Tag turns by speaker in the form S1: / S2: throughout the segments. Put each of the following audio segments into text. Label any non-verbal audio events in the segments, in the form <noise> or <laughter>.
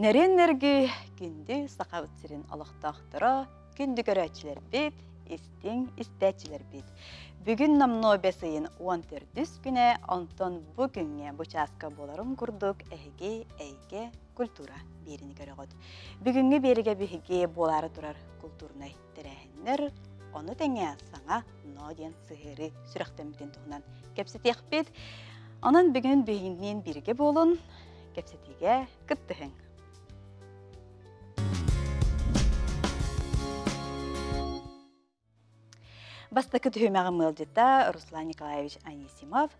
S1: Нәрен-нәргі күнді сақабыт сирин алақтақтыра, күнді көрәчілер бет, истин истәчілер бет. Бүгін намно бәсейін 14 күне, онтон бүгінге бұчаска боларын күрдік әйге әйге культура беріні көріғыд. Бүгінгі беріге бігі болары тұрар культурнай тәрәхіннер, оны тәңе саңа ноден сығыры сүрәқтемден тұғынан кәпсетек бет. Онын бүгін бігіннен бірге болын, кәпсетеге күттіхін. Бастакы түймәғі мылдетта Руслан Николаевич Анисимов,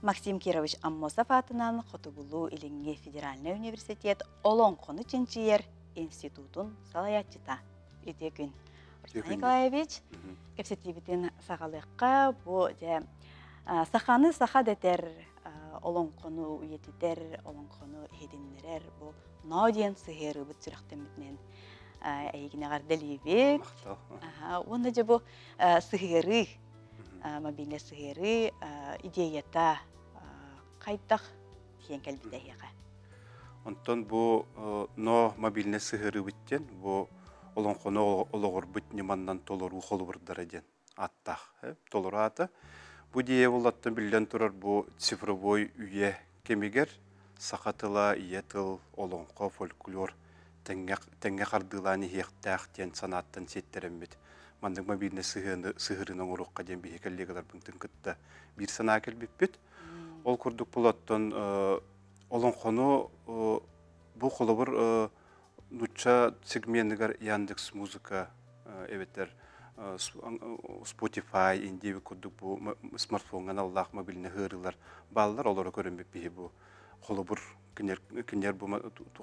S1: Максим Кирович Аммосов атынан Хотугулу Илинге Федеральный университет Олон қоны Ченчиер институтын салаятчыта. Үте күн. Руслан Николаевич, кепсетибітін сағалыққа бұ де сақаны сақа дәтер олон қону уететер, олон қону хединнерер бұ наудиен сығыры бұт сүріқтемітінен әйгінеғар дәлейбек. Онда же бұ сығыры, мобильный сығыры, идеята қайттақ тиен кәлбіті әйеға.
S2: Онтон бұ но мобильный сығыры бүттен, бұ олон қоны олығыр бүт неманнан толыру қолы бұрдар әден аттақ. Толыру аты. Бұ дие олаттан білден тұрар бұ цифровой үйе кемегер, сақатыла, иетыл, олонқо, фольклор, тәңге қардыланы хияқтақтен санаттан сеттереммет. Мандың мобильны сығырының ұрыққа ден бейекеллегілер бұнтын күтті бір сана келбеппет. Ол күрдік бұлаттан олон қону бұл қолы бір нұтша сегментігер Яндекс музыка әветтер Spotify индеви күрдік бұл смартфонған Аллах мобильны ғырылар балалар олары көрінбеп бейі бір кинер бу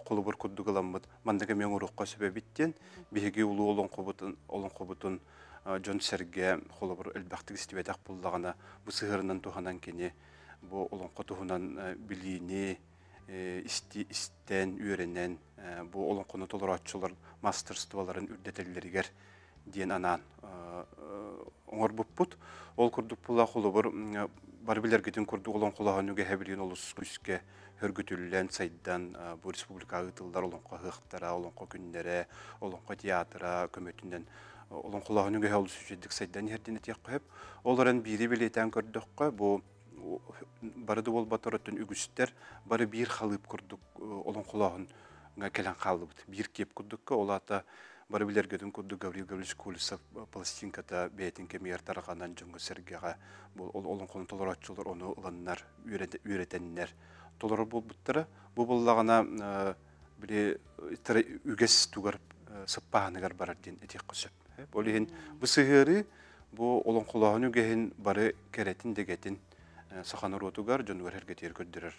S2: колу бер кудду галаммыт мандага мен урукка себебиттен биһиги улуу олон кобутун олон кобутун жон серге колу бер элбактык истибетак буллагана. Бу сыгырынан туханан кини бу олон котуһунан билини исти истен үйренен бу олон кону толоратчылар мастерстволарын үрдетеллеригер диен анан оңор буппут. Ол курдук була колу бер бар билергетин курдук олон кулагануге хабилин олус күскө хөргүтүллен сайдан бу республика ытылдар олонко хыктара олонко күннере олонко театра көмөтүнөн олон хердине тек коеп оларын бири билетен көрдөккө бу барды бол баторотун үгүстер бары бир халып курдук олон келен калыбыт бир кеп олата бары билергедин курду Гаврил Гаврилович Кулисов пластинката бетин кемер тарганан жөнгө сергега бул олон үйретеннер толорор болбуттара бу боллагана биле үгес тугар сыппааныгар барар ден этек көсөп болихин бу сыгыры бу кулагын үгехин бары керетин дегетин саханыр отугар жонугар хергетер көддөрөр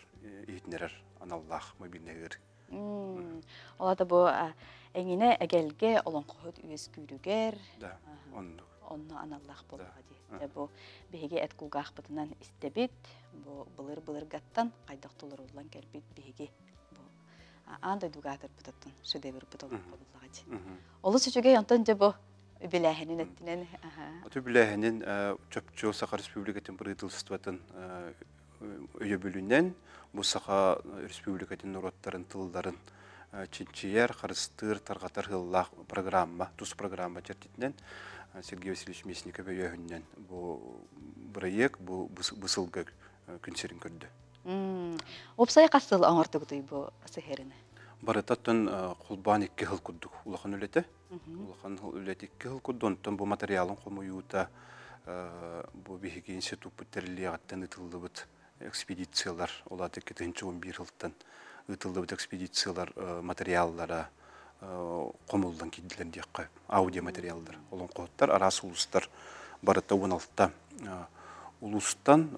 S2: иитнерер аналлах мобильнегер
S1: Олата бу эңине эгелге олон кохот үес күрүгер.
S2: Да, онну.
S1: Онну аналлах болга ди. Бу биһиге эт кулгах бытынан истебит, бу былыр былыр гаттан кайдак толор улан келбит биһиге. Бу андай дугатыр бытатын шедевр ди. Олу сүчүгө янтан же бу билэхинин эттинен.
S2: Оту билэхинин чөпчө Саха Республикатын правительствотын өйө бөлүнен бу Саха Республикатын уроттарын тылдарын чинчияр харыстыр таргатар хыллах программа тус программа чертитнен Сергей Васильевич Мясников өйөһүннен бу проект бу бысылга күнсерин көрдү.
S1: Опсай касыл аңартыгыты бу сехерине.
S2: Барытаттан кулбан икки хыл куддук улахан үлете. Улахан үлете икки хыл кудду. Онтон бу материалын комуюта бу биһиги институт бутерлиягаттан ытылдыбыт экспедициялар. Олаты 2011 жылдан ытылдыбыт экспедициялар материаллара. Комулдан кидилен диякка аудио материалдар олон коттар арас улустар барыта 16та улустан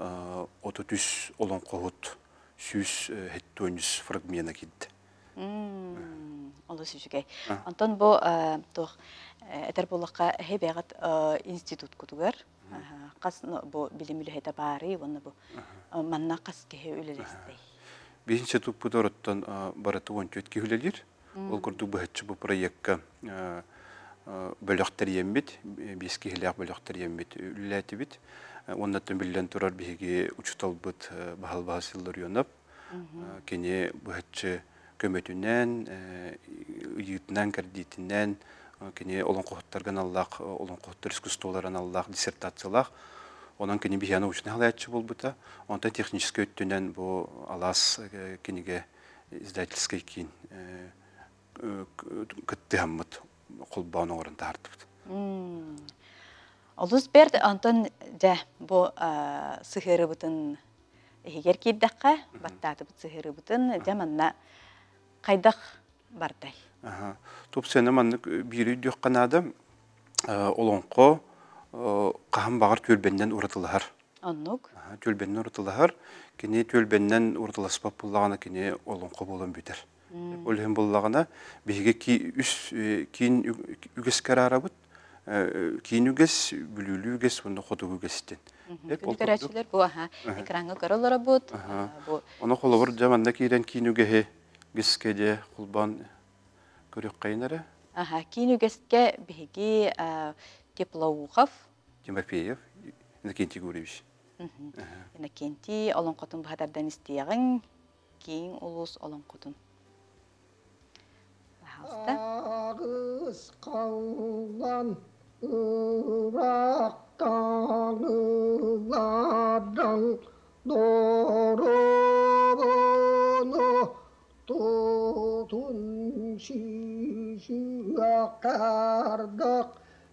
S2: отутүс олон кохут сүз хеттөнүс фрагмена кидди
S1: Олы сүжігей. Антон бу тох этер булакка хебегат институт кутугар. Кас бу билим үлехете бары, онны бу. Манна кас кеhe үлелестей.
S2: Бишинче туп путороттан бараты он төт кихүлелер. Ол бу хэтче бу проектка бөлөктөр ембит, бес кихилек бөлөктөр ембит үлелети бит. Оннаттан билен турар биһиги учуталбыт бахал бахасыллар йонап. Кене бу хэтче көмөтүнен ыйытынан кредитинен кини олон кохуттарган аллах олон кохуттар искусстволаран аллах диссертациялах онан кини бихия научный халаятчы болбута онтан технический өттүнен бу алас киниге издательский кин кытты хаммыт колбааны орын тартып
S1: Олус берд антон жа бу сыхырыбытын эгер кийдакка баттаты бут сыхырыбытын жаманна кайдах бардай.
S2: Туп сені маннык бири дүйөк канада олонко каһам багар төлбеннен уратылар.
S1: Оннук.
S2: Төлбеннен уратылар. Кини төлбеннен уратыласпап буллагана кини олонко болон бүтер. Ол хем буллагана биге ки үс кин үгес карарабыт. Кин үгес бүлүлү үгес бунда хоту үгестен.
S1: Көрәчилер бу аха экранга көрөлөр бут. Бу.
S2: Оны холобор жаманда кирен кин үгеhe гискеде кулбан көрөк кайнары.
S1: Аха кин үгеске биги Теплоухов.
S2: Тимофеев, Иннокентий Гуревич.
S1: Иннокентий олон котун бахадардан истиягын кийин улус олон Ağız'da.
S3: Ağız kavlan Irak dağlardan Doğrunu tutun şişe kardak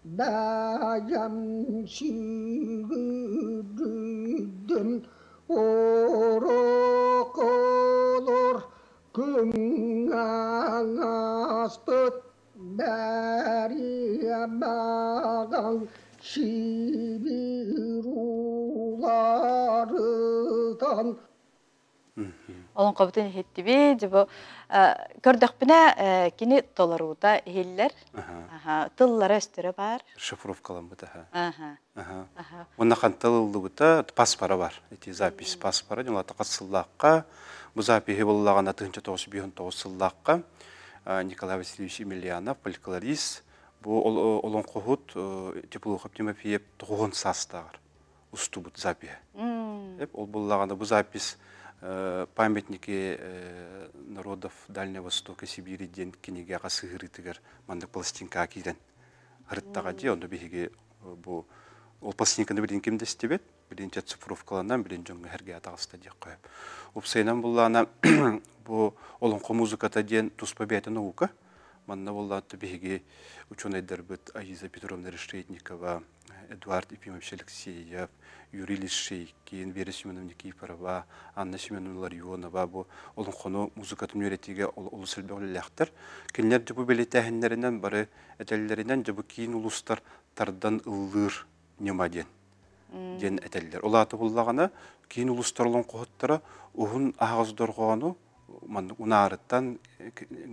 S3: Beyem şiirdim Oruk olur Dari bağın şibirulardan
S1: Олон кобутун хеттиби жабо көрдөкпүнө кини толорууда хиллер. Аха, тыллары өстөрө бар.
S2: Шифровкалан бұта.
S1: Аха.
S2: Аха. Онна қантылылды бұта паспара бар. Эти запись паспара, жолата қасыллаққа. Бұл запихи боллағана тыгынча тоғыз бүйін тоғыз сыллаққа. Николай Васильевич Емельянов, фольклорист. Бұл олон қоғыт Теплухов Тимофеев тоғын састағыр. Усту бұт запихи. Ол боллағана бұл запись памятники народов Дальнего Востока, Сибири ден кенеге ағасы ғырытығыр мандық пластинка кирен. Ғырыттаға де, онда бейге бұл ол пластинканы білін кемді істебет, білін жат цифровкаланан, білін жоңғы әрге атағыста де қойып. Опсайнан бұллана бұл олыңқы музыката ден туспа бәйті наука, манна бұлланы бейге ученыйдар бұд Аиза Петровна Решетникова, Эдуард Ефимович Алексеев, Юрий Лишейкин, Вера Семеновна Никифорова, Анна Семеновна Ларионова, бу олон кону музыкатын үйретиге олы сілбе олылақтар. Келнер жабу белетәхінлерінен бары әтәлілерінен жабу кейін ұлыстар тардан ыллыр немаден. Ден әтәлілер. Ола аты бұллағана кейін ұлыстар олон қоғыттара ұғын ағыздар қоғану унарыттан,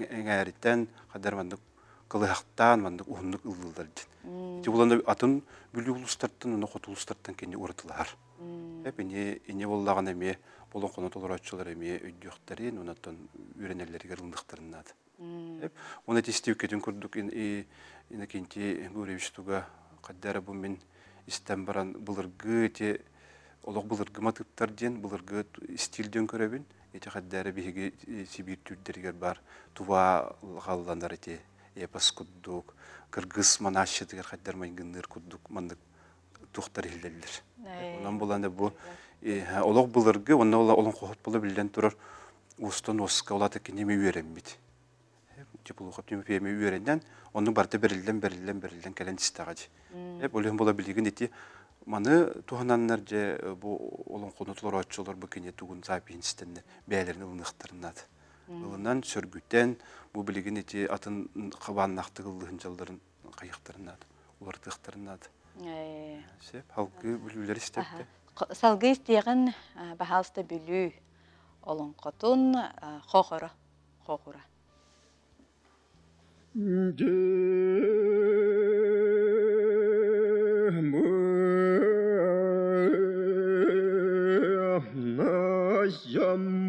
S2: әңәріттен, қадар мандық кылыхтан мандык уһуннук ыллылар дин. Ти буланда атын бүлү улустардан, уна хот улустардан кенде уратылар. Хеп ине ине боллаган эме болон коно толорачылар эме өйдөктөрин, унаттан үйренелерге ылдыктарынат. Хеп уна тестив кетен көрдүк ин ине кенти Гуревич туга каддара бу мен истен баран булыргы те олог булыргы матыптар ден булыргы стилден көрөбүн. Эти каддара биге Сибирь түрдергер бар. Тува галландар те эпос куддук кыргыз дигер хаддар майгынныр куддук мандык тухтар хилдерлер онан буланда бу олог булыргы онна олон кохот була билен турар. Устон оска олата кинеме үйренбит типулухап теме пеме үйренен оның барда берилден берилден берилден келен истагачы эп олен була билген ити маны тухананнар же бу олон конутлар очолор бу кине тугун запинстен бәлерин ылныктырнат ылынан сөргүтен бу билигин эти атын кабаннакты кылдыгын жалдарын кайыктарынат улартыктарынат сеп халкы бүлүлөр истепти
S1: Салгы истиягын бахалста бүлүү олон котун хохора хохора
S4: Yum,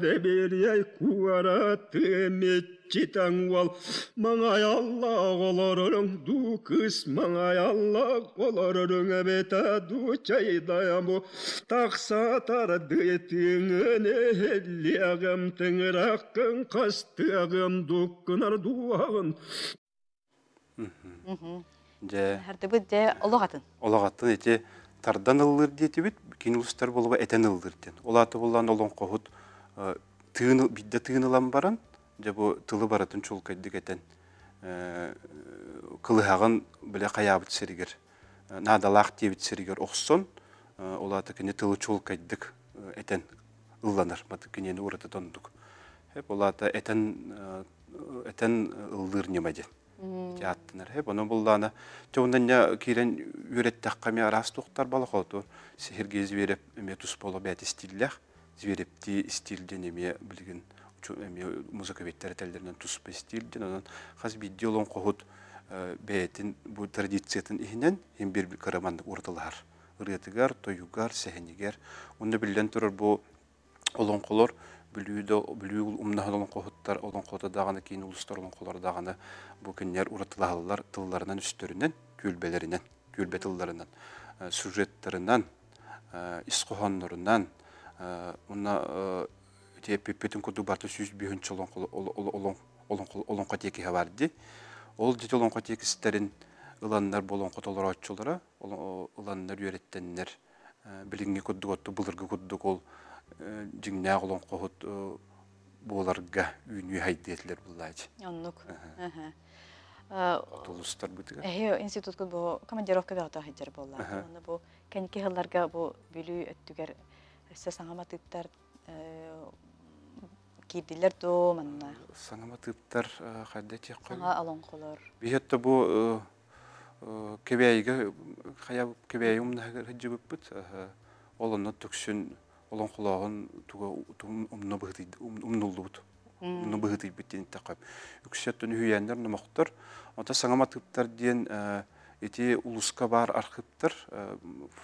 S4: yay kuaratı metçitangwal Mangay Allah olorun du kız mangay Allah olorun ebeta du çaydayamu Taksa tar dıtыңыне helliagam тыңыраққын қастығым дұққынар дуағын
S2: же
S1: Хәрдебі де олығатын.
S2: олагаттын эти тардан ыллыр диетибит кинулустар болуба этен ыллыр ден олаты буллан олон кохут бидде тыынылан баран же бу тылы баратын чулкайдык этен кылыхагын биле каябыт серигер надалак дебит серигер оксон олаты кини тылы чулкайдык этен ылланыр маты кинени ураты тондук. Хеп олаты этен этен ыллыр немаден театтынар хеп ону буллана жондан кирен үреттак каме арас тухтар бала хоту сихирге звереп эме тус боло зверепти стилден эме билген эме музыка беттер телдеринен тус бе стилден онан хаз бидди олон кохут бәтин бу традициятын ихинен хем бир караманды уртылар ырыятыгар тоюгар сехенигер уну билен турар бу олон колор бүлүүдө бүлүү умнахан олон кохуттар олон кота даганы кийин улустар олон колор даганы бу киннер уратылаалар тылларынан үстөрүнөн күлбелеринен күлбе тылларынан сюжеттеринен исқохоннорунан уна теппеппетин куду баты сүз бүйүнчү олон олон олон котеки хабарди ол дит олон котекистерин ыланнар болон котолор оччулара. Ыланнар үйреттеннер. Билинги куддуготту былыргы куддук ол жиңнää олон кохут буоларга үйнүй хайдетлер буллаач
S1: Оннук.
S2: тулустар бытыга.
S1: Эхе институтка бу командировка бягата хаҗар болла. Аны бу кенки хылларга бу бүлү өттүгер өссө саңаматыттар кирдилер до манна.
S2: саңама тыптар хайда тек
S1: Саңа алон колор.
S2: биһетте бу кебейге хая кебей умна хаҗыбыппыт олонно төксүн олон кулогун туга умна быхты умнуллубут. Умна быхты биттен такап үксеттен үйәннәр нумактар ата саңама тыптар диен эти улуска бар архивтар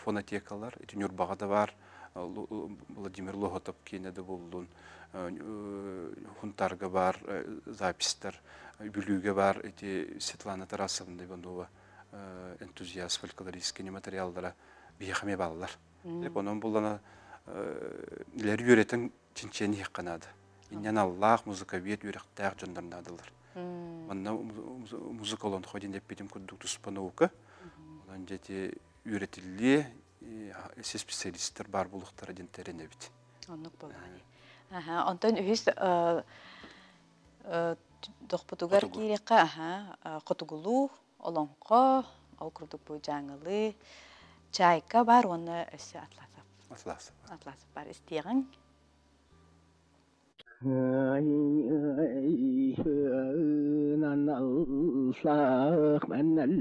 S2: фонотекалар эти нюрбагада бар Владимир Лохотов кинеде булдун хунтарга бар запистер бүлүүгө бар эти Светлана Тарасовна Иванова энтузиаст фольклористский материалдара бияхме балалар. Деп онун булана илер үйрөтен чинчени хикканады. Иннен Аллах музыка бет үйрөктәк жондарнадылар. Манна музыка олон ходин деп битим кудук туспанаука. Онан жети үйрөтилли эсе специалисттер бар булуктар адентерине бит.
S1: Оннук болгани. Аха, онтон үһүс дохпутугар кирекка, аха, котугулу, олонко, ол курдук бу жаңылы, чайка бар, оны өссө атласып,
S2: Атлас.
S1: атласып бар
S3: 哎哎哎 hai, henna lauklahq, manal.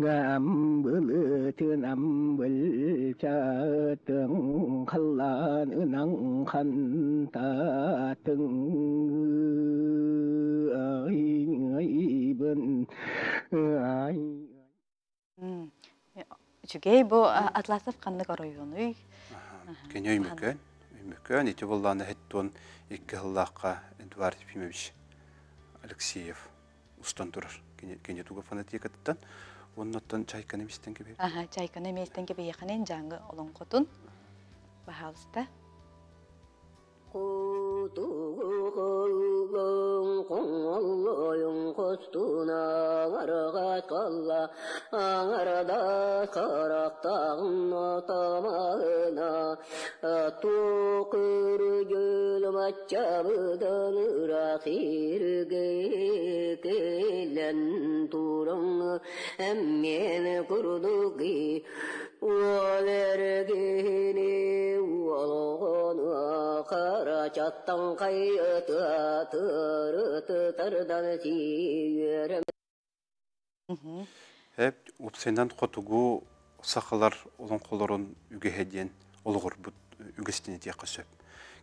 S3: Ta bên ai
S2: туга фанатикаттан оннотон чайканы мистен кебе.
S1: Аха, чайканы местен кебе яханын жаңы олонкотун. Бахалыста.
S5: قوم الله ينقصتنا غرغت قلا غردا كرقتغنا طمعنا أتوق رجل مجبدن رخير كيلن تورن أمين كردقي Maçabıdan Rahir gelen turun Emmen kurdugi Olergini Olgonu Kara çattan kayıtı Tırıtı tardan siyerem
S1: Мгм.
S2: Хеп упсендан котугу сахалар олон колорун үгехеден олгор бут үгестене тиякка сөп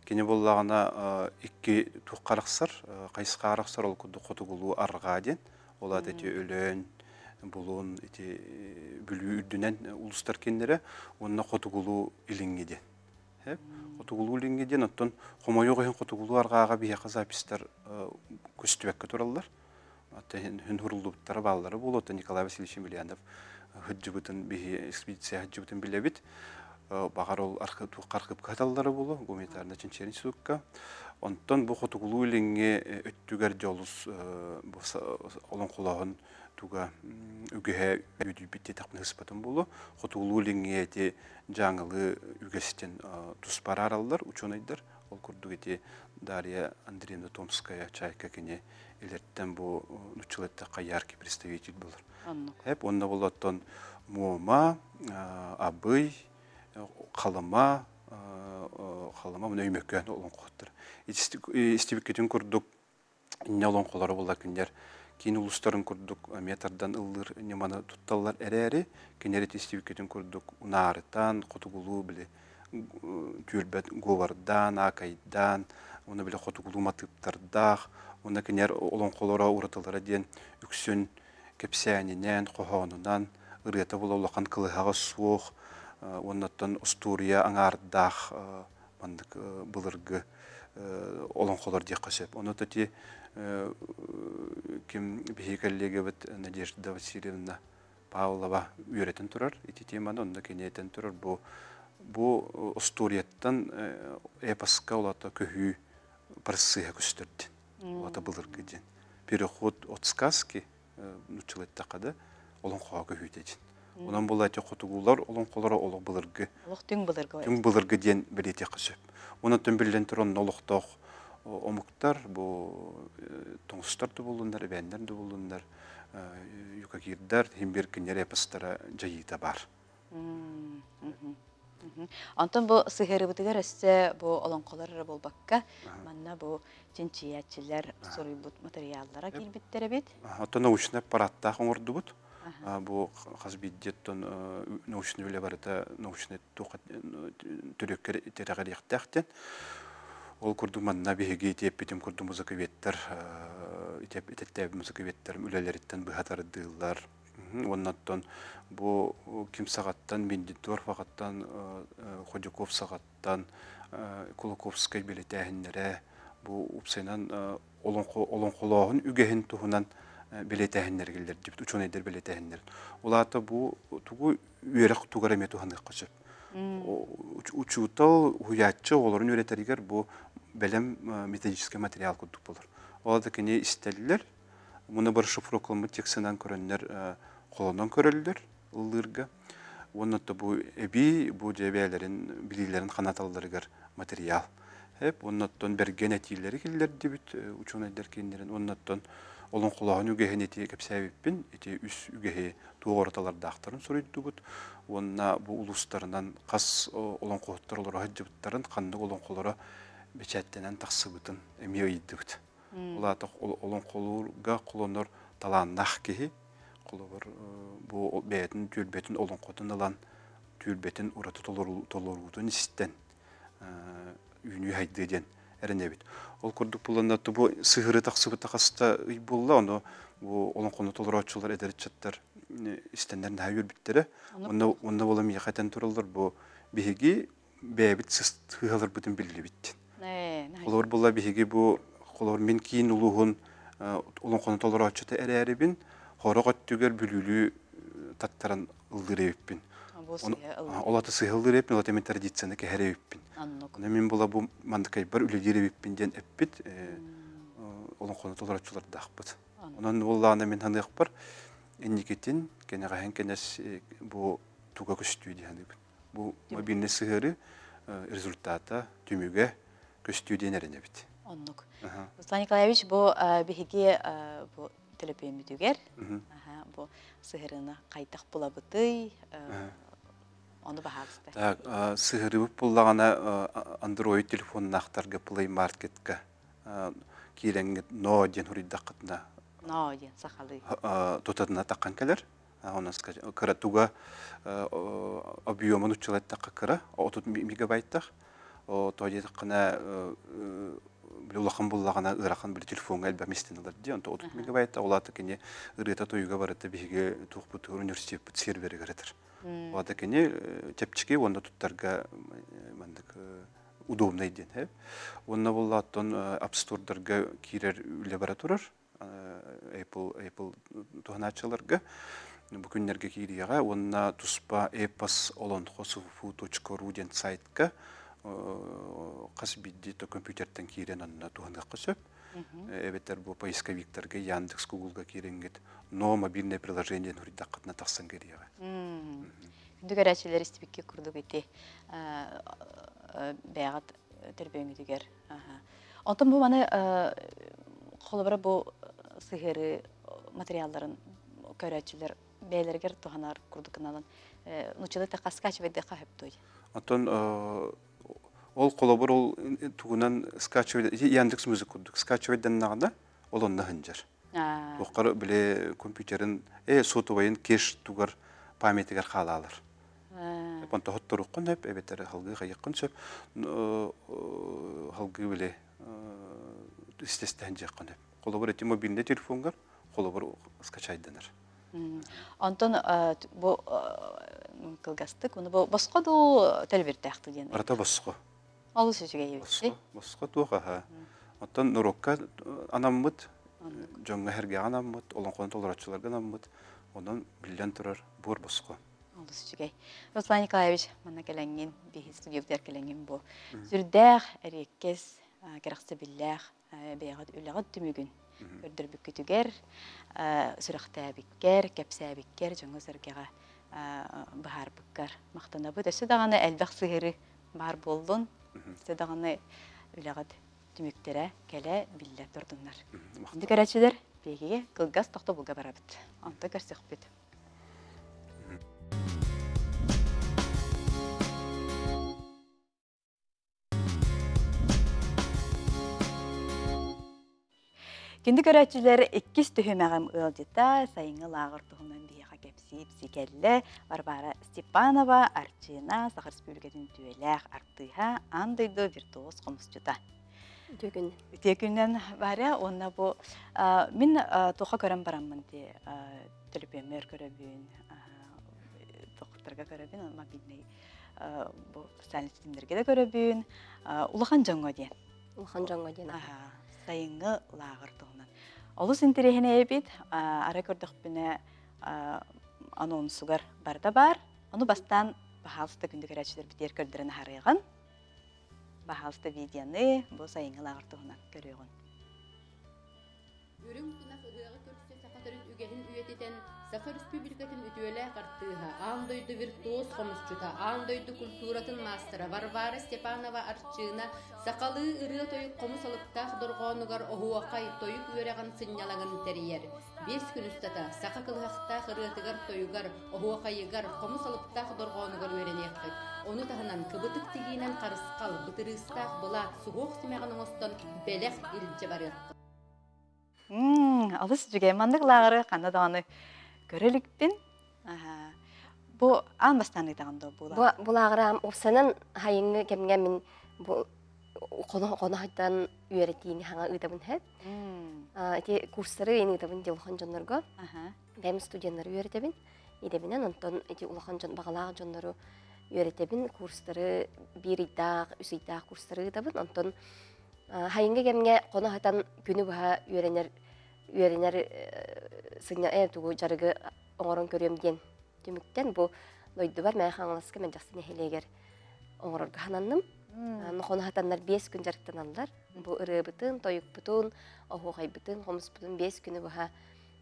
S2: кини боллагана икки тухкараксар кайсыкаараксар ол хотугулуу арга ден өлөн булун эти бүлүү үрдүнен улустар кеннере онна хотугулуу илиңги ден Хеп, хотугулуу илиңги ден оттон хомойогоен хотугулуу аргаага бияка запистер көстүбекке тураллар Ата хүн бул ота Николай Васильевич Емельянов хыджыбытын бихи экспедиция хыджыбытын билебит. Багар ол каркып каталлары болу гуманитарный чинчер институтка. Онтон бу хотугулуу илиңге өттүгер жолус олон кулагын туга үгеһе үдү битте тапны хыспатын болу. Хотугулуу илиңге те жаңылы үгестен тус барараллар ученыйдар. Ол курдук эти Дарья Андреевна Томская чайка кене илерттен бу нучулетта яркий представитель булар. Хеп онда болоттон муома, абый, қалыма, қалыма мына үймеккен олон қоттыр. Истибеккетин курдук инне олон қолары болла күндер. Кейін улустарын курдук метрдан ыллыр неманы тутталлар әрәри, кенерет истибеккетин курдук. Унарытан, котугулу биле тюрбет говордан, акайдан, оны биле котугулу матыптардах, оны кенер олон қолара уратылары ден үксүн кепсәнинен, қохонунан, ырыта бололақан кылыхага суох, оннаттан Устурия аңардах мандык былыргы ким бихикаллеге бит Надежда Васильевна Павлова үйретін тұрар, ити теманы онда кенетен тұрар. Бу бу Устурияттан эпоска олата көһүү парсыга көстөрдү. Олата былыргы ден. Переход от сказки нучылетта када олон кога көһүйтечин. Онан була те хотугулар олон колора олог былыргы.
S1: Олох түң былыргы.
S2: Түң былыргы ден билете кысып. Оны төн билен турон олохтох омуктар бу тоңстар да болундар, бәндер да болундар, юкакирдар, химбер кинер эпостара жайыта бар.
S1: Антон бу сыгырыбытыгар эссе бу олонколар болбакка манна бу чинчиячилер соруйбут материаллара килбиттере бит.
S2: Ото научный аппаратта оңорду бут. Бу хазбиддеттон научный биле барыта научный төрөккер терагар яктактен. Ол курду манна биһиги теппитим курду музыка веттер, итеп итеттеп музыка веттер үлелериттен быхатардылар. Оннаттан бу ким сагаттан Мендитор фагаттан Ходюков сагаттан Кулаковскай билетәһиннәре бу упсайнан олон олон колоһун үгеһин туһунан билетәһиннәр гелдер дип учонайдер билетәһиннәр. Улата бу тугу үерек тугара мету ханы качып. Учутал хуяччы оларын үретеригер бу белем методический материал кудук булыр. Олата кене истеллер, муны бір шифр кылмы тексенен көрөннөр колонон көрөллөр ыллырга. Оннотто бу эби бу жебелерин билилерин канаталдыргар материал. Хеп онноттон берген этилери келдер дибит учунайдар кеннерин онноттон олон кулагын үгехен эти кепсәбиппин эти үс үгехе тугорталар дактарын сурыйдубут. Онна бу улустарынан кас олон куоттар олар хаҗыбыттарын канды олон кулары бечәттенен тахсыбытын эми ыйдыбыт. Улата олон кулурга кулонор таланнах кеһи кулубар бу бәйтин түлбетин олон котун алан түлбетин ураты толорутун истен үйнү хайдыден эренебит. Ол курдук буланатты бу сыгыры таксыбы такаста ый булла, ону бу олон кону толорочулар эдерчаттар истендер найыр биттере. Онда онда бола ми хатан туралдар бу биһиги бәбит сыгылар бүтүн Олор булла биһиги бу колор мен эрерибин хорогот түгер бүлүлү таттаран ылдыребиппин.
S1: бу сыя
S2: Олата сыгылдыребиппин, олата мен традицияны. Оны мен була бу мандыкай бар үлелеребиппин ден дахпыт. Онан булланы мен бар. Мобильный сыгыры результата түмүгө көстүү денерне бит.
S1: Оннук.
S2: Аха.
S1: Руслан Николаевич бу телепен бүтүгер.
S2: Мгм.
S1: Аха, бу сыгырына кайтак булабыты. Оны баһагысты.
S2: Так, сыгыры буллагана Android телефон нахтарга Play Marketка киренгет но ден хуриддакытна
S1: Но, ден сахалы.
S2: тотадына кыра туга объемын кыра 30 мегабайттах. Тоди кына улахан буллагана ырахан бир телефонга элбә местенлер ди. Онто 30 мегабайт олаты кене ырыта биге тухпут университет сервер тепчики онда туттарга мандык удобно иден хеп. Онна булла аттан App Store-дарга кирер үле бара турар. Apple Apple туханачыларга бу күннәргә кирияга онна туспа эпос олон хосуфу.ру ден сайтка. Кас бидди то компьютертен кирен анна туханга кысып. Эбеттер бу поисковиктерге Яндекс, Гуглга киренгет, но мобильное приложение нуридда кытна тахсан кирияга.
S1: Дүгер әчелер истибикке курдук ити бәгат тербеңитигер. Онтон бу маны холобара бу сыгыры материалларын көрәчелер бәйләргер туханар курдукынан нучылы та скачивать дека хеп той.
S2: Антон ол колобур ол тугунан скачивать Яндекс музыка курдук. Скачивать деннаганда ол онна хынжар. Оқар биле компьютерин э сотовайын кеш тугар памятигер халалар. Понто хотторуккун хеп эбетер халгы хайыккын сөп халгы биле истестен жаккын хеп. Колобур эти мобильный телефонгар колобур скачайдынар.
S1: Онтон бу кылгастык, уну бу боско ду телбиртәхту дигән.
S2: Арата боско.
S1: Сүзгә
S2: Боско,
S1: ебешти.
S2: боско туга ха. Оттан нурокка анаммыт, жоңга херге анаммыт, олон кон толрачыларга анаммыт. Ондан билен турар бур боско.
S1: Алу сүзгә. Руслан Николаевич, мана келәнгән бихи студиябер келәнгән бу. Зүрдәх әреккес, керәксе билләх, бәягат үләгат түмүгүн. Көрдөр бүкүтүгер, сүрәхтәбиккер, кәпсәбиккер, жоңга сәргәгә бахар буккар. Мактана бу дөсө даганы әлбәк сыгыры бар болдун. Сө даганы үләгат түмүктере келе билле турдуннар. Инде көрәчеләр бегеге кылгас тохто булга барабыт. Анта көрсөк бит. Кинди көрәчілер иккис түхімәғім ылдыта сайыңы лағыр тұхынан бейға кепсип сикелле Варвара Степанова Арчина Сахар Республикатын түйеләқ артыға андайды виртуоз қомысчыта.
S6: Дүгін.
S1: Текүнен баря, онна бу а, мин а, тоха көрәм бараммын ди төлөпемер көрөбүн, тоқтарға көрөбүн, мобильный а, бу социальный сетимдерге де көрөбүн, улахан жоңго ди.
S6: Улхан жаңға ден.
S1: Аха, сайыңы лағыр туғынан. Олус интерехіне ебит, ара көрдік бүне анонсугар барда бар. Оны бастан бахалысты күнді көрәчілер бітер көрдірін харыған. Бахалысты видеоны бұл сайыңы лағыр туғынан көріғын.
S7: Үрүң үйететен Саха Республикатын үтүөлэ картыыха, аандойду виртуоз хомусчута, аандойду культуратын мастера Варвара Степанова Арчына сакалы ырыа тойук комус алыптаах доргоонугар оһуакай тойук үөрэган сынньалагын терийер. Бес күн устата саха кылыхактаах ырыатыгар тойугар оһуакайыгар комус алыптаах доргоонугар үөренееккит. Оны таһынан кыбытык тигиинен карыскал бытырыыстаах былаат сугуох симэган оңостон белех илже барыакка.
S1: Алыс жүге мандық лағыры қанда дағаны көрелікпін. Бұ ан бастаны дағында бұл.
S6: Бұлағырам опсанын хайыңы кемге мен бұл хайтан үйретейін хаңа ыдабын хэп. Эти курстары ені ыдабын де улахан жонларга. Бәм студентлары үйретебін. Идебінен онтон эти улахан жон бағалағы жонлары үйретебін. Курстары бір идақ, үс идақ курстары ыдабын. Онтон хайыңы кемге қоны хайтан күні бұға үйренер үйренер сыня э тугу жарыгы оңорон көрөм диен түмүктен бу лойду бар май хаңласка мен жаксы нехелегер оңорорга хананным нохону хатаннар бес күн жарыктаналар бу ырыбытын тоюкбутун охугайбытын хомуспутун бес күнү буха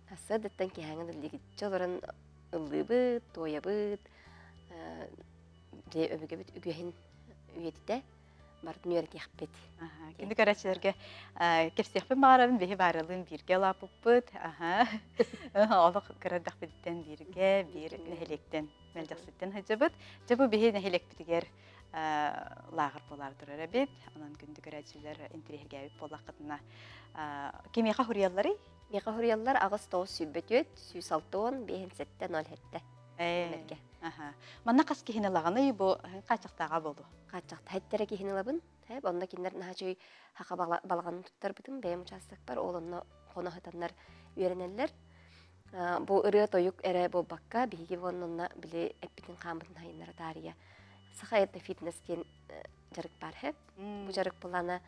S6: хасса даттан киһаңын ыллигитчолорун ыллыбыт тоябыт де өбүгебит үгүһин үйетите бардын үйретиэхпит
S1: Кенді көрәчілерге кепсеқпен бағарабын бейі барылын бірге лапыппыт. <laughs> Олық көрәдіқ біттен бірге, бір нәхелектен мәлдіқсіттен хыджабыт. Жабы бейі нәхелек бітігер лағыр болар тұрар әбет. Онан күнді көрәчілер интерехерге әбет болақ қытына. Кемеға хуриялары?
S6: Мега хурияллар агыс.
S1: Э, Аха. Манна қас кихіне лағаны бу қачақтаға болу.
S6: Качакта хэттере кихин лабын. Хэп онда киндер нахачы хака балган туттар битин бэм участок бар. Ол онна коно хатаннар үйренеллер. Бу ыры тоюк эре бу бакка биги воннна биле эппитин камбытын хайыннара тария. Саха это фитнес кен жарык бар хэп. Бу жарык булана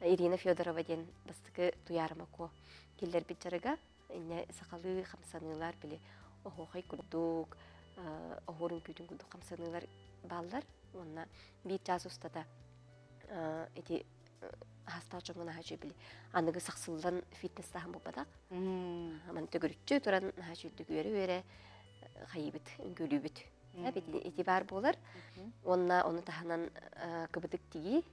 S6: Ирина Федорова ден бастыкы туярыма ко. Киллер бит жарыга. Инне сакалы хамсанылар биле. Охохай кудук. Охорун күтүн кудук хамсанылар балдар. Онна бит час устата. Эти хаста чоңгона хажы биле. Аныгы саксылдан фитнес тахын бупадак. Аман төгүрүччү туран хажы дүгөрү бере хайбит, гөлүбүт. Бит эти бар болар. Онна оны таханан кыбыдык тиги,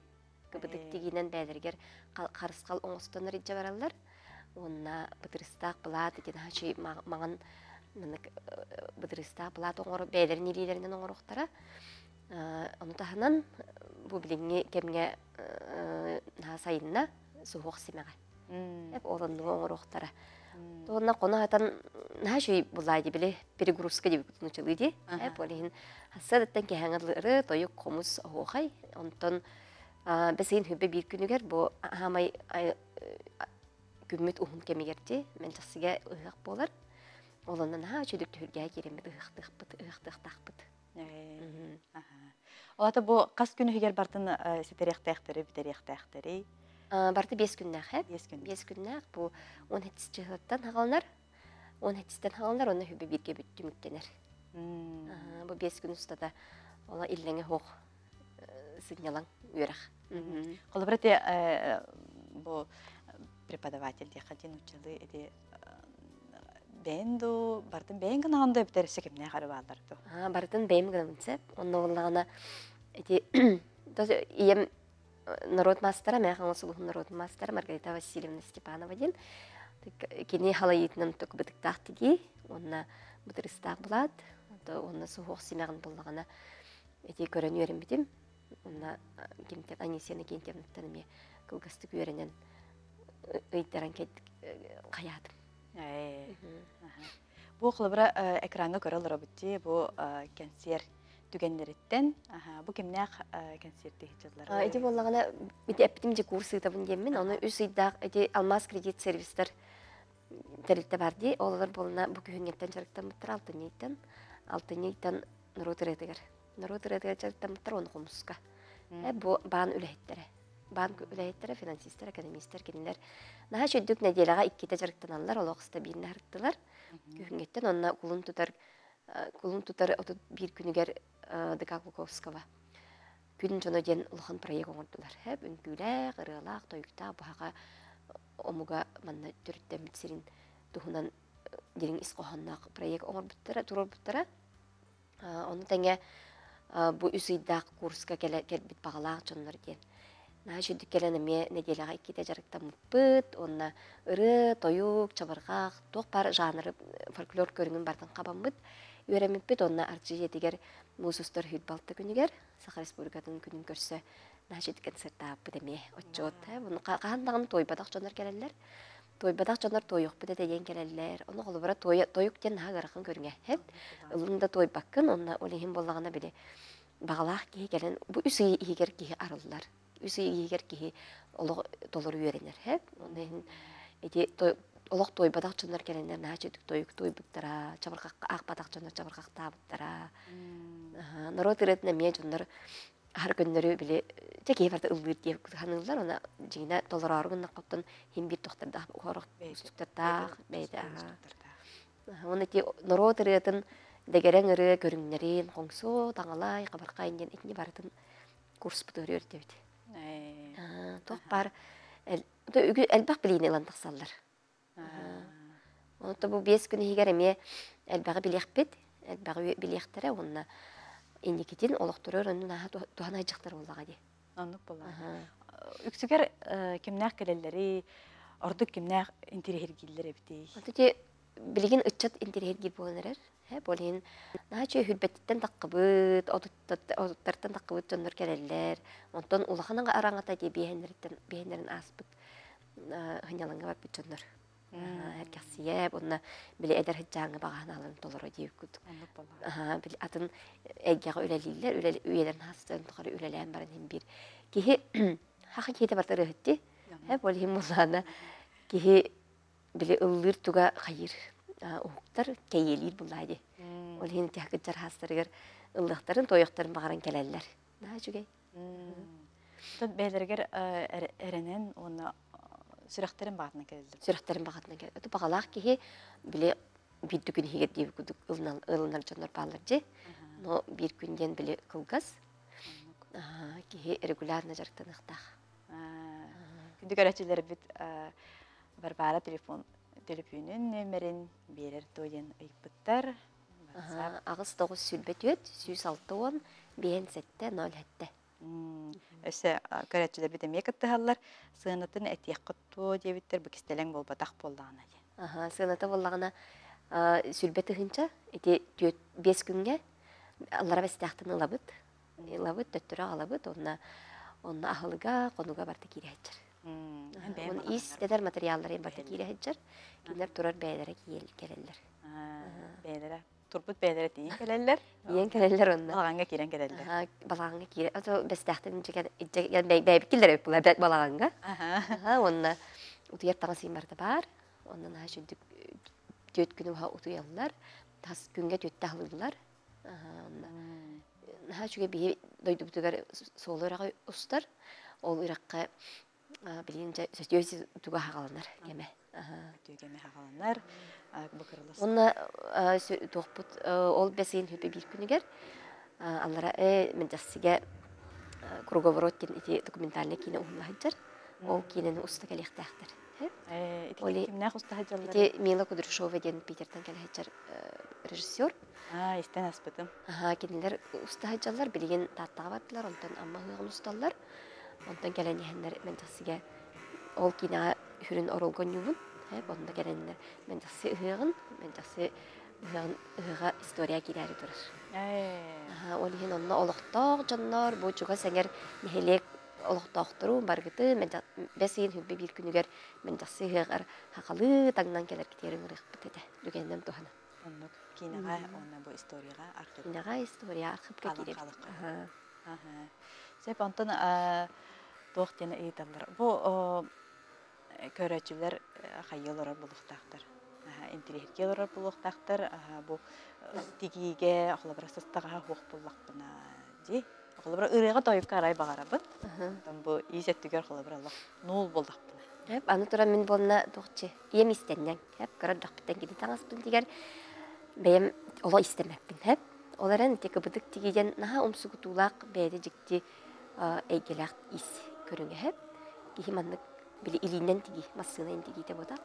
S6: кыбыдык тигинен бәдергер карыскал оңостон риджа баралар. Онна бытырыстак мынык бытырыстак булат оңор бәдерни лидеринен оңороктара. Оны таханан бу билиңе кемге на сайынна сухох симега. Эп олонну оңороктара. Тонна кона хатан нахаши булайды биле перегрузка деп кутунучылы ди. Эп олин хасадаттан комус охай. Онтон бесейин хүбе бир күнүгер бу хамай күммүт ухун кемигерти. Мен часыга ыгак болар. Олонна нахаши дүк түргә керемет ыгактык бит.
S1: Олата бу хигер бартын битерехтәхтери.
S6: Барты 5 күннәк, хәп?
S1: 5 күн.
S6: 5 күннәк бу 17 җыһаттан хагалнар. 17 хагалнар, оны хүбе бирге бүттүмүттенер. Бу 5 күн устада ола иллеңе сигналаң үрәх.
S1: Колобрате бу преподаватель бенду бартын бен гана анда битер секемне хары.
S6: А бартын гана мынсеп, онны уллагана эти <clears throat> даже ием народ мастера, мен хаңы сулух народ мастера Маргарита Васильевна Степанова ден. Кини халайытнын ток битик тахтиги, онна бутырыстак булат, онна сухох симягын буллагана эти көрөн үйрен битим. Онна кимтеп Анисияны кентемнеттен ме кылгасты үйренен ыйттаран кет каятым.
S1: Бу кылыбыра экранга көрөлөр битти, бу консер түгеннереттен, бу кимнәк концерт хиҗатлары.
S6: Эти боллагана бит эптим же курсы табын деммен, аны үс ыйдак эти алмаз кредит сервистер барди, олар бу алтын алтын оны. Э бу баан. Банк үлехтере, финансисттер, экономисттер кенилер. Наха чөддүк неделага икките жарыктан аллар, олоқста бирне харыттылар. Күһүнгеттен онна кулун тутар кулун тутар отут бир күнүгер Дека Луковского. Күн жоно ден улхан проект оңордулар. Хэп үнкүлэ, гырылак, тойукта баха омуга манна тухунан дерин исқоханнак проект. Оны тәңе бу үсүйдак курска багалак жоннор ден. На жүдүк келен эме неделяга икките жарыктан муппыт, онна ыры, тоюк, чабыргак, ток бар жанры фольклор көрүнгүн бардан кабамбыт. Үйрәмеппет онна арчы жетигер музустар хүт балты күнігер, Саха Республикатын күнін көрсө, нәжет концерта бідеме, отчот. Бұны қағандағын тойбадақ жонар келелер. Тойбадақ жонар тойық біде деген келелер. Оны қолыбыра тойық ден нағарақын көріңе. Ұлында той баққын, онна олейхин болағына біле. Бағалақ кейі келен, бұл үсі егер кейі арылылар. Үсі егер кейі олық толыр үйеренер. Хеп, оны олох той бадак чоннор келендер на чөтүк тойук той буттара чабыркак ак бадак чоннор чабыркак табыттара народ иретне ме жоннор ар күннөрү биле теке барда ылбыт деп ханылар она жигина толорор гынна коттон хим бир тохтарда хорок стуктарда бейде оны ти народ иретин дегерен ыры көрүңнерин коңсо таңалай кабаркай инден итни бартын курс бутөр өртебит тох бар элбак билине лан таксаллар Онто бу бес күн хигер эме элбәгы билехпит, элбәгы билехтере онна индикетин олохторор онна наха тухана жактар боллага ди.
S1: Аннык була. Үксүгер кимнәк келелери, ордук кимнәк интерхергиллер бити.
S6: Онто билигин ыччат интерхергил болнерер. Хэ болин наха чөй хүлбеттен таккыбыт, одуттардан таккыбыт жоннор келелер. Онтон улаханага араңата бехенерден бехенерин аспыт. Ханяланга бар бит жоннор. Әркәсие, онна біле әдер хыджаңы баған алын толыры дейіп күдік. Бил атын әггәгә үләлиләр, үләл үеләрен хастан тохары үләлән барын һәм бир. Киһи хакы кете бартыр хитти. Һә бул һим мулана. Киһи биле ыллыр туга хайыр. Уктар кәйелир булайды. Ол һин тәхкә жар хастыргыр ыллыктарын тояктарын багаран келәлләр. На жүгәй.
S1: Тон бәйләргәр әренен оны сүрәхтерин баатына келди.
S6: Сүрәхтерин багатына кел. Өтү багалак киһи биле бир дүкүн хигет дип күдүк ылнал ылнал жонор балар же. Но бир күнден биле кылгас. Киһи регулярно жартыныктах.
S1: Күндү көрәчеләр бит барбара телефон телефонын нөмерин берер тоен ыйпыттар.
S6: Аха, агыс тогыз сүлбет өт, сүз алты он, бен сетте, ноль хетте.
S1: Өсө көрәчеләр бит эмек ыттыһаллар, сыынатын этиек кыттуу дебиттер бу кистелең болбатак болдаана.
S6: Аха, сыыната боллагана сүлбет ыхынча, эти төт бес күнгө аллара бестяхтын ылабыт. Ылабыт, төттөрө алабыт, онна онна ахылыга, конуга барты кирэчер. Он ис дедер материалларын барты кирэчер. Кинер турар бәйләре киел келеллер.
S1: Бәйләре турбут бәйләре тиен келеллер.
S6: Иен келеллер онна.
S1: Балаганга кирен келеллер.
S6: Аха, балаганга кире. Ато бестяхтын жеген жеген бәйбик килдер була бәт балаганга. Аха, онна утуяр тагын барты бар. Оннан жүндүк төт күнү ха утуяллар. Тас күнгө төттө алылдылар. Аха, онна. Ха жүгө би дойду бутугар солорага устар. Ол иракка билинче сөтөсү туга хагаланар кеме. Аха.
S1: Түйгеме хагаланар. Бакырлас.
S6: Онна тохпут ол бесин хүпе бир күнүгер. Аллара э мен жассиге круговорот кен ити документальный кино уллахыжар. Ол кинени уста келехтахтар.
S1: Э, ити кимнах уста хаҗаллар.
S6: Ити Мила Кудряшова ден Питерден келехтар режиссер.
S1: А, истен аспытым.
S6: Аха, кинилер уста хаҗаллар билген таттага бардылар, онтан амма хыгын усталлар. Онтан келен яһаннар мен жассиге ол кинага хүрүн оролгон юбун. Хәп онда келеннер мен жассы ыгын, мен ыгын ыга история кирәре турыр. Аха, ол хин онна олохтоq жоннор бу чуга сәңер мехелек олохтоқтыру баргыты мен бесин хүббе бир күнүгер мен жассы ыгар хакалы таңнан келер китерин ырык битеде. Дүгенден тухана.
S1: Оннук кинага онна бу историяга аркып.
S6: Кинага история аркып кирер.
S1: Аха. Аха. Сеп антон а тохтена ыйталлар. Бу көрәчүләр хайылары булыктактыр. Интерьерге булыктактыр. Бу тигиге ахлабра сыстага хук буллакпына ди. Ахлабра ырыга тайып карай багарабыт. Там бу изеттигер ахлабра Аллах нул булдакпына.
S6: Аны тура мин болна тохчы. Ем истеннән. Хәп карадак биттен киде таңаспын дигәр. Бәем ола истемәкпин. Хәп оларан тек әйгеләк хәп. Кихиманнык били илинен тиги массына тиги те бода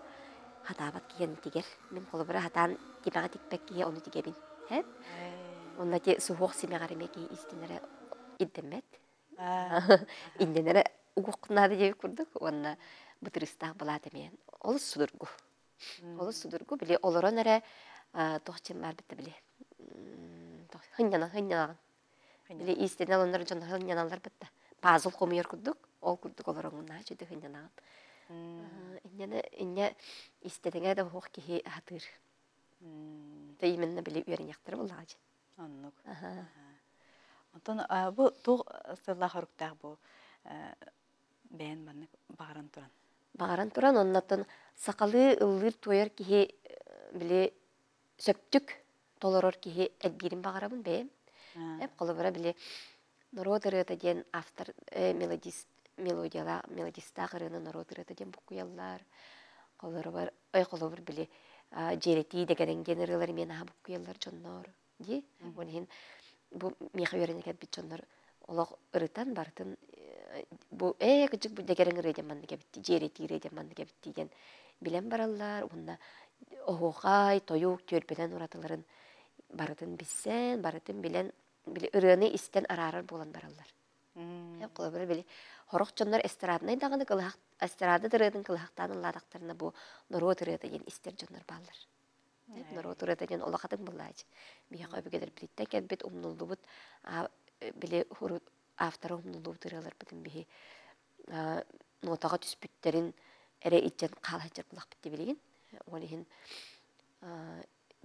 S6: хатабат киген тигер мен колобра хатан тимага тикпек кие оны тигебин хеп онна те сухок семегаре меки истинере иддемет инденере угукнады деп курдук онна бутырыстак булат эмен ол судургу ол судургу били олорон эре били били жон битте пазыл курдук ол курдук олороңуна жуды хыннанаган инне инне истедеңе да хук кихи хатыр да именно били үйрен яктыр буллагы
S1: Аннук. Онтон бу туг сылла хоруктаг бу бәен манны багаран туран.
S6: Багаран туран оннатын сакалы ыллыр тояр кихи били сөптүк толорор кихи элбирин багарабын бәем. Эп колобара били Народырыта ден автор мелодист мелодияла мелодиста гырыны народырыта ден букуяллар. Бар ой колобар били жерети дегенен генералар мен ha букуяллар жоннор. Ди, онин бу миха өренеге бит жоннор олог ырытан бартын бу э кычык бу дегерен ырыден манныга битти жерети ырыден манныга битти ген билен бараллар унна охогай тоюк төрбелен уратыларын барытын биссен барытын билен били ырыны истен арарар болан бараллар. Хеп кыла били хорох жоннор эстрадный даганы кылах эстрада дырыдын кылахтан ладактарына бу народ ырыды ген истер жоннор баллар. Хеп народ ырыды ген олахатын буллач. Бия кайбы билитте кебит умнулдубут били хуру автор умнулдубут ырылар битин бихи нотага түспүттерин эре итжен калачыр булак битти билигин. олиһин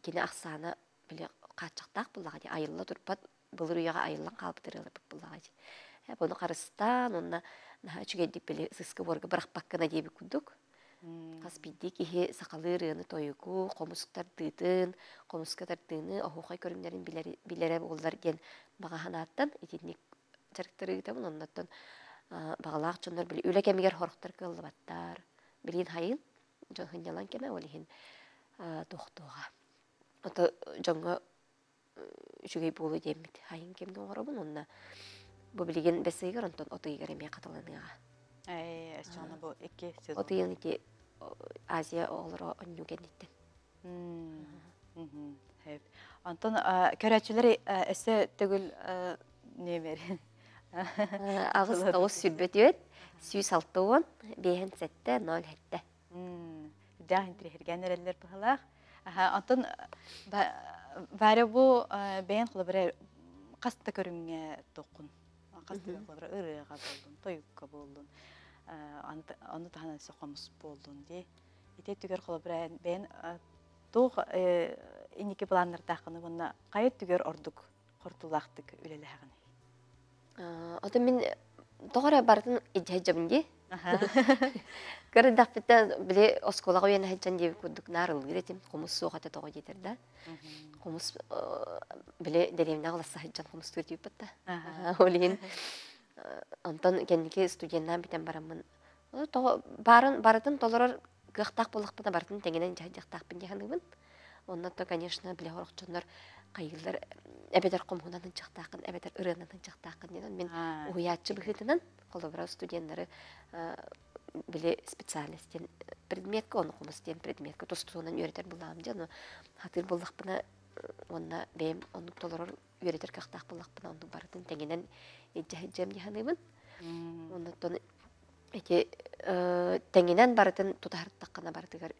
S6: кини ахсана биле качактак буллага айылла турпат былыр уяга айылла калбытырылы буллага ди Ә, Бұны қарыстан, онна наха чүгейдік біле сыскы борга бірақ баққына дейбі күндік. Қас бидді кихи сақалы рыны тойгу, қомысықтар дыдын, қомысқа тартыны, оғуқай көрімдерін білері болдар ген бағаханаттан, ететінік жарықтары гітамын, оннаттан бағалақ үлі кемігер хорықтар кылы баттар. Білін хайын, жон хынялан кеме тоқтуға. Ота жүгей болу демет. Хайын кемді оңырабын, онна бу билген бесейгер онтон отыйгер эме каталаныга.
S1: Эй, эсчана бу эки сезон.
S6: Отыйын ити Азия олоро оннугениттен.
S1: Мгм. Хеп. Антон көрәчүләр эссе түгел немер.
S6: Агыс тоғыз сүрбет өт, сүйс алтуын, бейін сәтті, нөл хәтті.
S1: Да, интригерген эрелер бахалах. Аха, Антон бары бу бер токун. Көрүнгө ырыга болдун, тоюкка болдун. Аны тахана сокомус болдун ди. Ите түгер кылы бер бейін тух иники планнар тахыны бунна кайыт түгер ордук кортулактык үлелехагын.
S6: Ота мен бардың иджаджабын де. <laughs> Көрі дақпеттен біле осколаға өйені хәджан деп күрдік нарыл кіретім. Қомыс соғаты тоғы жетер да. Қомыс біле дәреміне ағыласа хәджан қомыс көрді бітті. Олейін онтан кәндеке студенттан бітен барамын. Барын барытын жайдықтақпын дегенігін. Оннан конечно, кайылар эбетер комхунанын чактакын эбетер ырынанын чактакын деден мен уятчы быхытынан колобра студенттары биле специалистен предметке оны комус тем предметке тостуунан үйрөтер булам же но хатыр буллакпына онна бем оны толорор үйрөтер кактак буллакпына онду бартын теңенен эджем диханыбын оннотон эти теңенен бартын тутартаккана бартыгар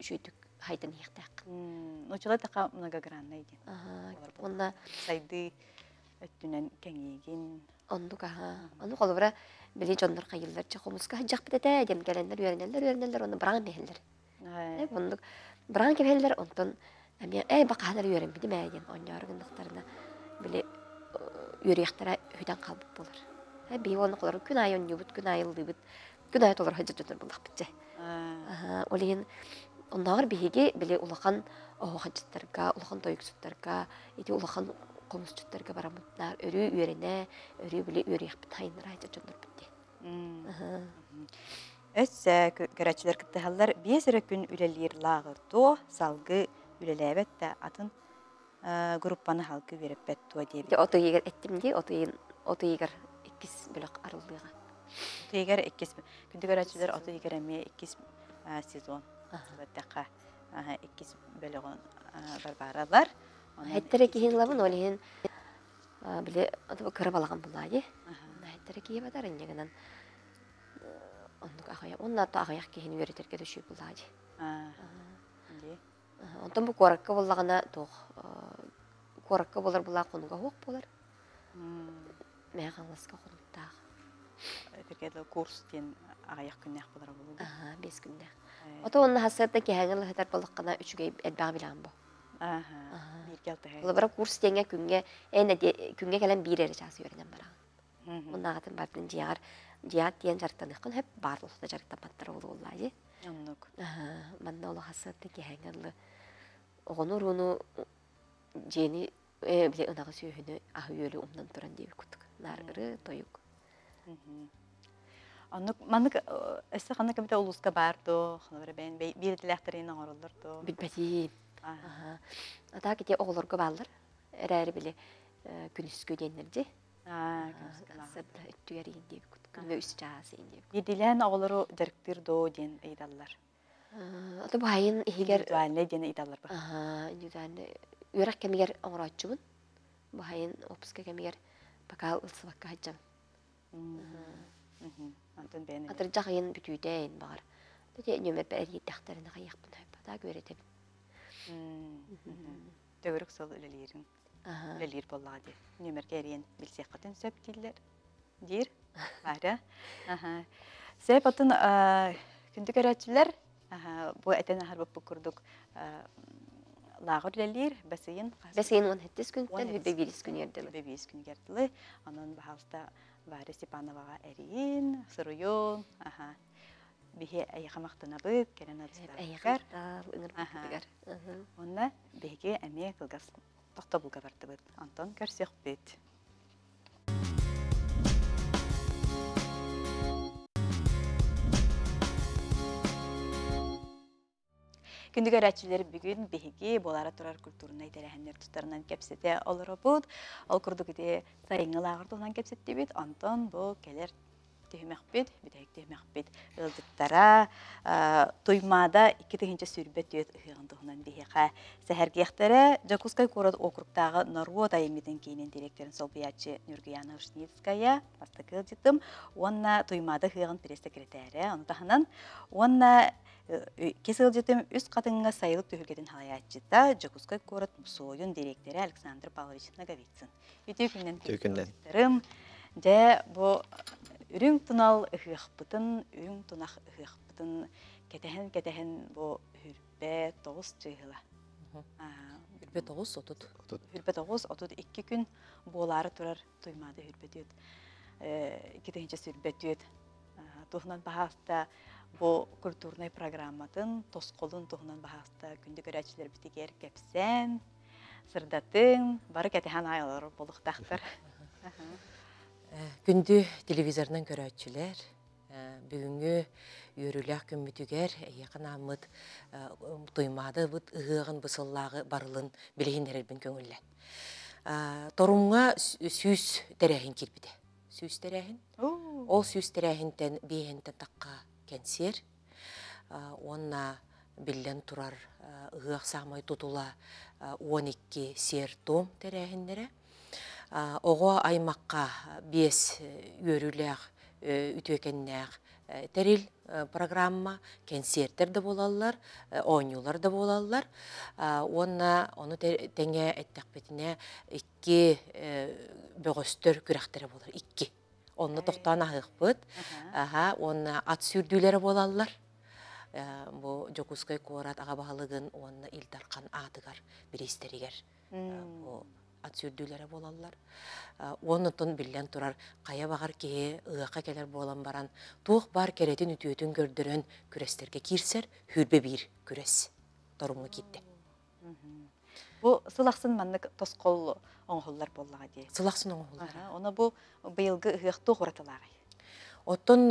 S6: шүйдүк хайдан иқтақ.
S1: Ночылай тақа многогранный ден.
S6: Онна
S1: сайды өттүнен кеңейген.
S6: Онду каха. Онду қолыбыра били жондар қайылдар ча қомуска жақ бітеді дем келендер үйренелер үйренелер оны бұран мехелдер. Онду бұран кемелдер онтон әме әй бақалар үйрен биді мәйден оньяры гындықтарына били үйректара үйден қалбып болар. Ә бей оны қолар күн ай оньюбут күн айылды бут күн ай толар хажы жотор болдақ бітсе. Олеген Оннағыр биһиги биле улахан оҕохаджыттарга, улахан тойуксуттарга, ити улахан комусчуттарга барамыттар, өрү үйрене, өрү биле айжа жондар битти.
S1: Өссө көрәчилер кыттыһаллар биэсерэ күн үлелиир лагырдо салгы үлеләбет та атын группаны халкы береппет туа диэбит.
S6: Отуйгер эттимди, отуйын отуйгер иккис бүлөк арылдыга.
S1: Отуйгер иккис күндү көрәчилер отуйгер эми иккис сезон. Бәттәққа иккис бөлігін барбаралар.
S6: Кейін лабын, олейін біле кірі балаған бұлайды. Хәттері кейі бадар иннегінен. Оннук ағаяқ, кейін бұлайды. Онтан бұл болағына тоқ, болар қонуға болар. Қонуқтағы.
S1: Тергедлі курс ден ағаяқ күннәқ болар
S6: бес күннәқ. Ото онна хасырда кеһәңел хәтәр балыккана үчүгей әдбәг билән бу.
S1: Аха. Бир келте.
S6: Бұл бара курс теңе күнгә әнә күнгә кәлән бир эре часы йөргән бара. Онна гатын бардын җиар, җиат тиен жартан хын һәп бар булса жартан баттар булды уллай.
S1: Оннук.
S6: Аха, манна ул хасырда кеһәңел огонур уну жени э биле ынагы сүйүнү ах үйөлү умнан туран дип күттүк. Наргыры тоюк.
S1: Аннык маннык эссе ханна кемте улуска бардо, хана бен бир дилехтерин оңорлордо.
S6: Билбети. Аха. Ата кете оглорго балдар. Эрәри биле күнүскө деннерди.
S1: Аа,
S6: Сәбдә иттүгәрин дип күткән үс инде.
S1: Директор до ден.
S6: Ата байын игер
S1: ден ыйдаллар.
S6: Аха, үрәк кемигер. Байын опска кемигер пока ылсыбакка.
S1: Антон бен.
S6: Атыр жагын бүтүдәйин бар. Бите нөмер бәри тахтарына хәп. Та göretem.
S1: Төгөрүк сол үлелерин. Үлелер боллады. Нөмер керен билсек катын сөп дилер. Дир. Бара. Аха. Сөп атын күндү көрәчилер Аха, бу этен ахар бу курдук лагыр лелир басыйын
S6: Бәсейін он хеттес күн, тән бирис күн ерділі.
S1: бебес күн гертылы. Анын Варя Степановага эрин, сыруйон, аха. Бихе айхамактана быт, керен адыстар.
S6: Әйіқар, үңір
S1: Аха.
S6: бүттігер.
S1: Онна беге әме кылгас тохта булга барды быт. Антон көрсөк бит. Күндүк әрәчілер бүгін беге болара турар культурнай тәрәхәннер тұтарынан кәпсете олыры бұд. Ол күрдік іде сайыңы лағыр тұғынан кәпсетті бит. Антон бұл келер бітәйік түймәк бит. Үлдіттара туймада икі тігінші сүрбет түйет ұйығын тұғынан бейеқа. Сәхәргияқтары Жакускай корот округтағы Нарво дайыметін кейінен директорын сол биячы Нюргияна Ушницкая, бастықы житым. Онна туймада ұйығын пресс-секретәрі, онтағынан. Онна Кесел жетем үс қатыңға сайылып төхілгетін халаятчыта Жакускай корот союн директоры Александр Павлович Наговицын. Үтеу күннен
S8: Түйкүннен.
S1: тәрім. Де бұ үрің тұнал ұхықпытын, үрің тұнақ ұхықпытын, кетәхін кетәхін бұ хүрбе тоғыз жығыла.
S9: Үрбе тоғыз отут.
S1: Хүрбе тоғыз, отуд икки күн болары тұрар туймады хүрбе түйет. Кетәхінче сүрбе түйет. Тухнан бахаста бу культурный программатын тосқолун тухнан бахаста күндү көрәчилер битигер кепсен, сырдатын, бары кетәһән айлар.
S9: Күнді телевизорнан көрәтчілер, бүгінгі үйріләк күмбітігер, яқын амыт тоймады бұд ұғығын бұсыллағы барылын білігіндер әлбін көңіллән. Торумға сүйіс тәрәхін келбіді. Сүйіс тәрәхін. Ол сүйіс тәрәхінтен бейінтен таққа кәнсер. Онна білден тұрар ұғық сағмай тұтыла 12 сер том тәрәхіндері. Оға аймаққа бес өріләқ үтөкеннәқ тәрел программа, кәнсертер де болалар, ойнулар да болалар. Онна оны тәңе әттәк бетіне икки бөгөстөр күрәқтері болар, икки. Онны тоқтан ағық бұд, онна ат сүрдүлері болалар. Бу Жокускай корат аға бағалығын онны илдарқан адыгар бірестерігер. Бу ат болалар. Онытын білден тұрар қая бағар кеге ұғаққа келер болан баран туық бар керетін үтіөтін көрдірін күрестерге кирсер хүрбе бір күрес торумы кетті.
S1: Бу сылақсын маннык тосқол оңғоллар боллаға де.
S9: Сылақсын оңғоллар.
S1: Оны бу быйылғы ұғықты ұғыратылағы.
S9: Оттон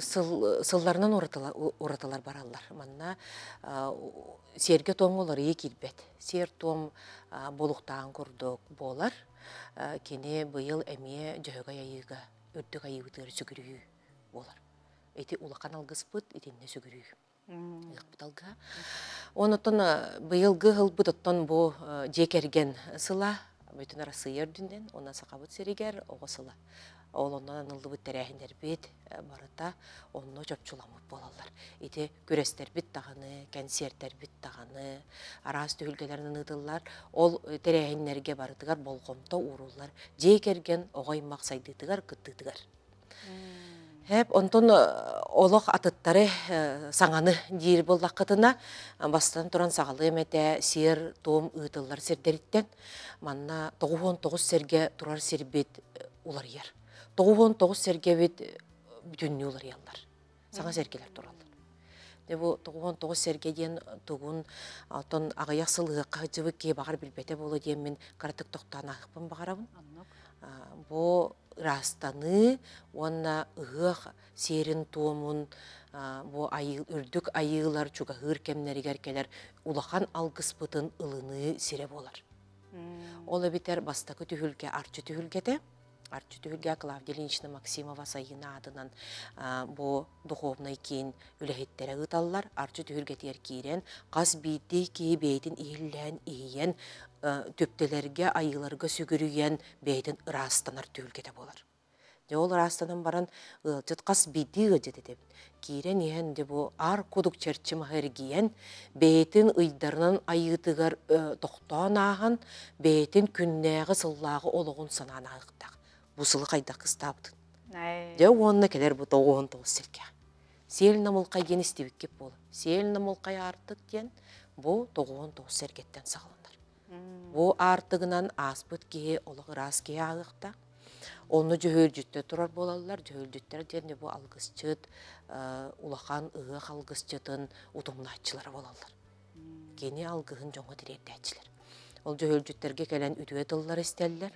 S9: сылларынан ураталар баралар. Манна серге том олар ие килбет. Сер том болуқтаған күрдік болар. Кене быйыл әме жөйға айыға, үрдік айығытыр сүгірі болар. Эти улақан алғыспыт, етенне сүгірі. Иқпыталға. Онытын быйылғы ғылбыт оттон бұ жекерген сыла, бүтін арасы ердінден, онан сақабыт серегер, оғы сыла. Ол ондан анылды бұт тәрәхіндер бет барыта, онны жопчуламыт болалар. Ити күрестер бит тағаны, кәнсертер бит тағаны, арас түйілгелерін ұдылар, ол тәрәхіндерге барытыгар болғомта урулар, жекерген оғай мақсайдытыгар, кыттытыгар. Хәп онтон олох атыттары саңаны дир боллаққытына бастан туран сағалы әмәтә сер том ыытыллар сердериттен манна 99 серге турар сербет улар яр. 99 серге бит бүтүннү улар яллар. Саңа сергелер туралар. Дебу 99 серге ден тугун алтон агаяк сылыгы жыбы ке багар билбете болу ден мен каратык токтан ахпын багарабын. Бу растаны, онна ығық серін туымын, бу үрдік айығылар чуга ғыр кемнерігер келер, улахан алғыс бұтын ылыны сире болар. Ол битер бастакы түхілге арчы түхілгеде, арчы түхілге Клавдия Ильинична Максимова сайына адынан бу духовный кейін үләхеттері ғыталлар, арчы түхілге тер кейрен, қаз бейді кей бейтін иіллән, иен, төптелерге айыларга сүгүрүйен бейтін ырастанар болар. Де ол ырастанан баран ылжыт қас биди ыжыды деп. Кирен ен де бу ар кудук черчи махыргиен бейтін ыйдарынан айытыгар тоқтан ағын бейтін күннәғы сыллағы олығын. Бұ сылы қайда қыстабдын. Де онына келер бұ тоғын тоғыз селге. сел намылқай ген истебиккеп бол сел намылқай артык ден бу тоғуон тоғыз сергеттен сағыланар бу артыгынан аспыт кие олық рас кие агыкта Оны жөһөлжүттө турар болалар, жөһөлжүттер дерне бу алгысчыт, улахан ыгы алгысчытын утумнатчылар болалар. Кени алгыһын жоңго дирекдәчләр. Ол жөһөлжүттерге келен үтүе тыллар истеллер.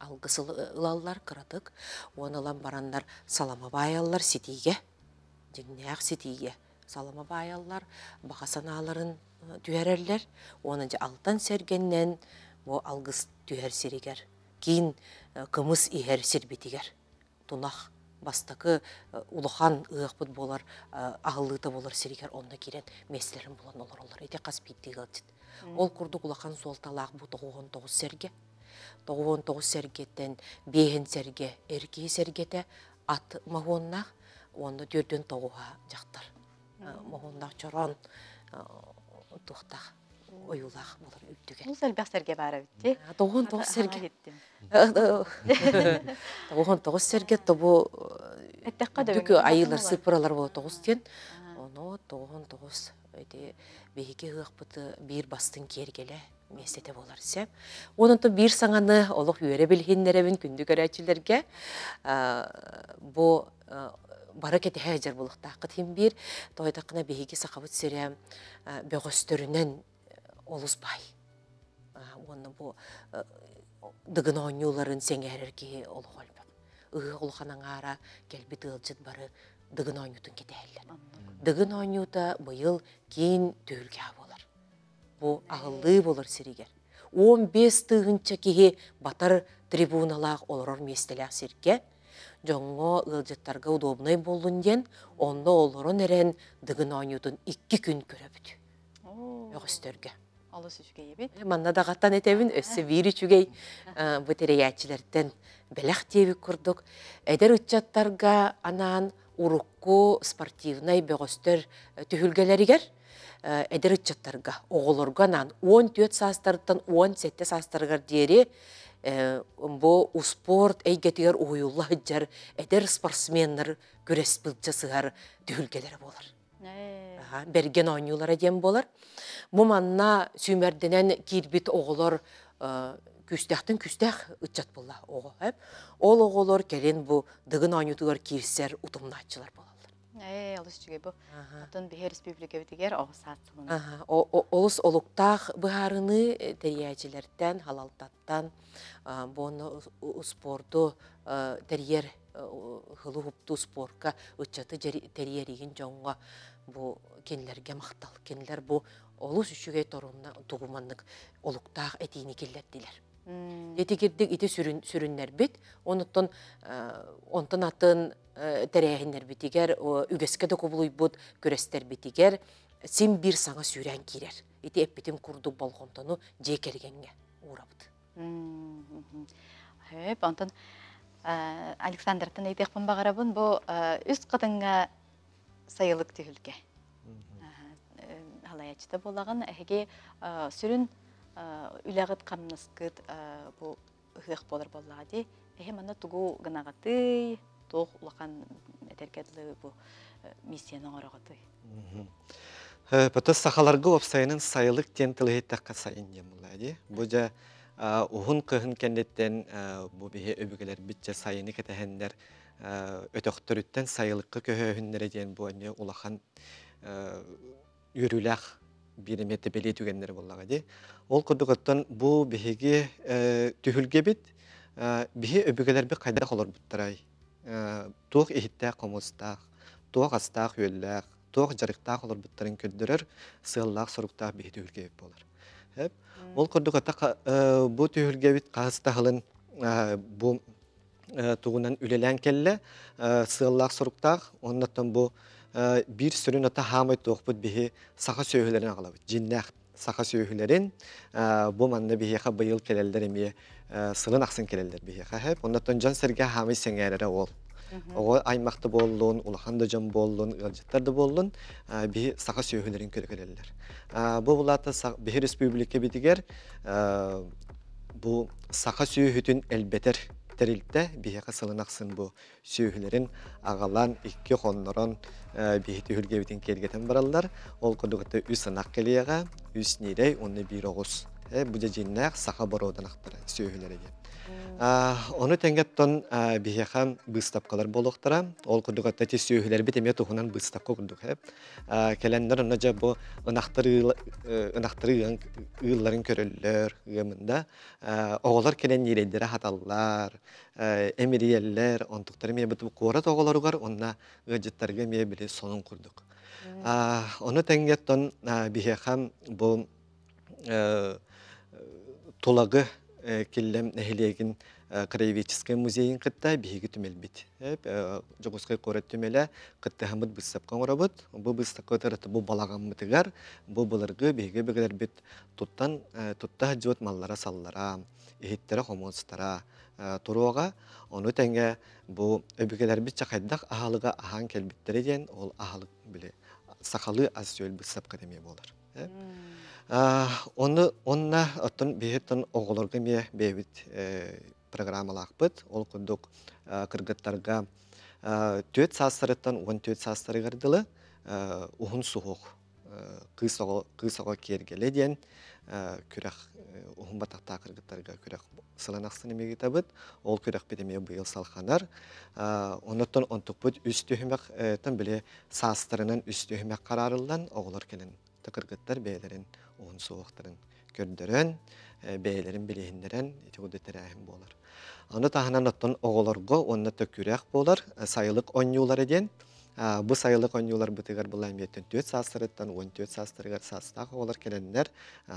S9: Алгысыл ылаллар кыратык, онылан барандар салама баяллар ситиге, жигнәк ситиге. Салама баяллар бақасаналарын түйәрерлер, оны же алтан сергеннен бу алгыс түйәр сиригер. Кин кымыс иһэр сирбитигер. Тунах бастакы улахан ыахпыт болар, ағылыты болар сиригер онна кирен меслерин болан олар олар. Эте қас биттигалчыт. Ол курдук улахан суолталаах бу тоғуон тоғыз серге. Тоғуон тоғыз сергеттен бейін серге, эркии сергете ат мағуоннақ, онда дөрден тоғуға жақтар. Мағуоннақ чорон тухтақ оюлақ болар үттіге.
S1: Бұл сәл бәқсерге бары бітті.
S9: Тоғуон тоғыз серге. <laughs> Тоғуон тоғыз серге тобу түкі айылар сыпыралар болу тоғыз тен. Оны тоғуон тоғыз бейге ғықпыты бір бастың кергеле местете болар сәп. Онынты бір саңаны олық үйері білгендеребін күнді көрәчілерге бұ бары кете хәжер булыкта кытым бир тойдакына беги сакабыт сере бөгөстөрүнөн олузбай оны бу дыгын ойнуларын сеңерерки ол холбак ыгы улханаңара келби тылжыт бары дыгын ойнутун кетээлер дыгын ойнута быйыл кийин түүлгә болар бу агыллы болар сиригер 15 тыгынча кихи батар трибуналаах олорор местелях сирге жоңго ылжыттарга удобный болдун ден онда олорон эрен дыгын ойнутун икки күн көрөбүт. Өгөстөргө
S1: Алыс үшке ебет.
S9: Манна да гаттан этебин өссө бири чүгей бутереячилерден белек теби курдук. Эдер учаттарга анан урукку спортивный бөгөстөр түһүлгелеригер эдер учаттарга оголорга анан 14 састардан 17 састаргар диери бу успорт эйгетигер уюлла жар эдер спортсменнер күрес былчасыгар түһүлгелери болар. Берген ойнулар дем болар. Бу манна сүймерденен кирбит оголор күстәхтен күстәх үтчат булла ого. Ол оголор келен бу дыгын ойнутугар кирсер болалар.
S1: Э, алыс жүге бу. Атын Бихер Республика битигер огсатсылын.
S9: Аха, олус олуктах быһарыны терияжилерден, халалтаттан, бону спорту терьер хылы хупту спортка үтчаты терьеригин жоңга бу кенлерге мактал. Кенлер бу олус үшүгей торунна тугуманнык олуктаах этини келлердилер. Етигердик ити сүрүннер бит, онуттон онтон атын терәһиннер битигер, үгеске де кубулуйбут көрестер битигер, сим бир саңа сүрән кирер. Ити эппитин курду болгонтону жекергенге урабыт.
S1: Хөп, онтон Александртан әйтекпін бағарабын, бұл үст қытыңға сайылык түһүлге. Халаячта болаган әһеге сүрүн үләгыт камныскыт бу ыхых болар боллади. Эһе мана тугу гынагаты тох улахан бу миссияны орогаты.
S8: Пөтө сахаларга опсайнын сайылык тен тылыһыттакка сайын демулади. Бу жа ухун кыһын кендеттен бу бихе өбүгелер битче сайыны кетехендер өтөктөрүттен сайылыкка көһөһүннере диэн бу анне улахан үрүлэх биреметте беле түгеннер боллага ди. Ол кудугаттан бу бихеге түһүлге бит бихе өбүгелер би кайда холор буттарай. Туох ихитте комустах, туох астах хүллэх, туох жарыктах холор буттарын көддөрөр, сыыллах соруктах бихе түһүлге болар. Хеп, ол кудугатта бу түһүлге бит кастахылын бу тугунан үлелән келле сыыллах соруктах, оннаттан бу бир сүрүн ата хамай тоқпыт бихи саха сөйхүлерин агалабыт. Жиннах саха сөйхүлерин бу манна бихиха быйыл келелдер эми сылын аксын келелдер бихиха хеп. Оннаттан жан серге хамай сеңерere ол. Ого аймакты боллун, улахан да жан боллун, ылжыттар да боллун, бихи саха сөйхүлерин көрө келелдер. Бу булата бихи республика битигер бу саха сөйхүтүн элбетер терилте биһиэхэ сылынахсын бу сүүһүлэрин агалан икки хоннорон биһити хүргебитин кергетен бараллар ол кодугата үс ынак келиэға үс нирей онны бир огус бу жиннах саха борооданахтара сүүһүлэреге Оны тәңгәттон биһиэхам быстапкалар болохтара, ол курдугатта ти сүйүләр бит эме тухунан быстапка курдук хэп. Келендер оны жа бу ынахтары ынахтары ыылларын көрөллөр гымында. Оголар келен нирелдер хаталлар, эмириеллер, онтуктар ме бит кора тоголоругар онна ыжыттарга ме биле сонун курдук. Оны тәңгәттон биһиэхам бу тулагы киллем нехилегин краеведческий музейин кытта биһиги түмелбит. Жогускай корат түмеле кытта хамыт быссапкан орабыт. Бу быстакка тараты бу балагаммытыгар, бу буларгы биһиги бегелер бит туттан тутта жот маллара саллара, ихиттере хомонстара туруога оны тәңге бу өбүгелер бит чакайдак ахалыга ахан келбиттери ден ол ахалык биле сахалы аз сөйл быссапка деме болар. Оны онна оттон бихеттен оголорга ме бебит программалаакпыт. Ол курдук кыргыттарга төт састырыттан он төт састыры гардылы ухун сугук кыысого кергеле диен күрәк ухун батакта кыргыттарга күрәк сыланаксын эмеги табыт. Ол күрәк бедеме быйыл салханар. Оннотон онтукпут үстүхүмәк тан биле састырынан үстүхүмәк карарылдан оголор келен тыкыргыттар бээлерин уун суохтарын көрдөрөн бээлерин билиһиндерен итигудетерээхин болар аны таһанан оттон оголорго онна төкүрэх болар сайылык онньуулар эден бу сайылык онньуулар бытыгар була эмиеттен төт саастырыттан он төт саастырыгар саастаах оголор келеннер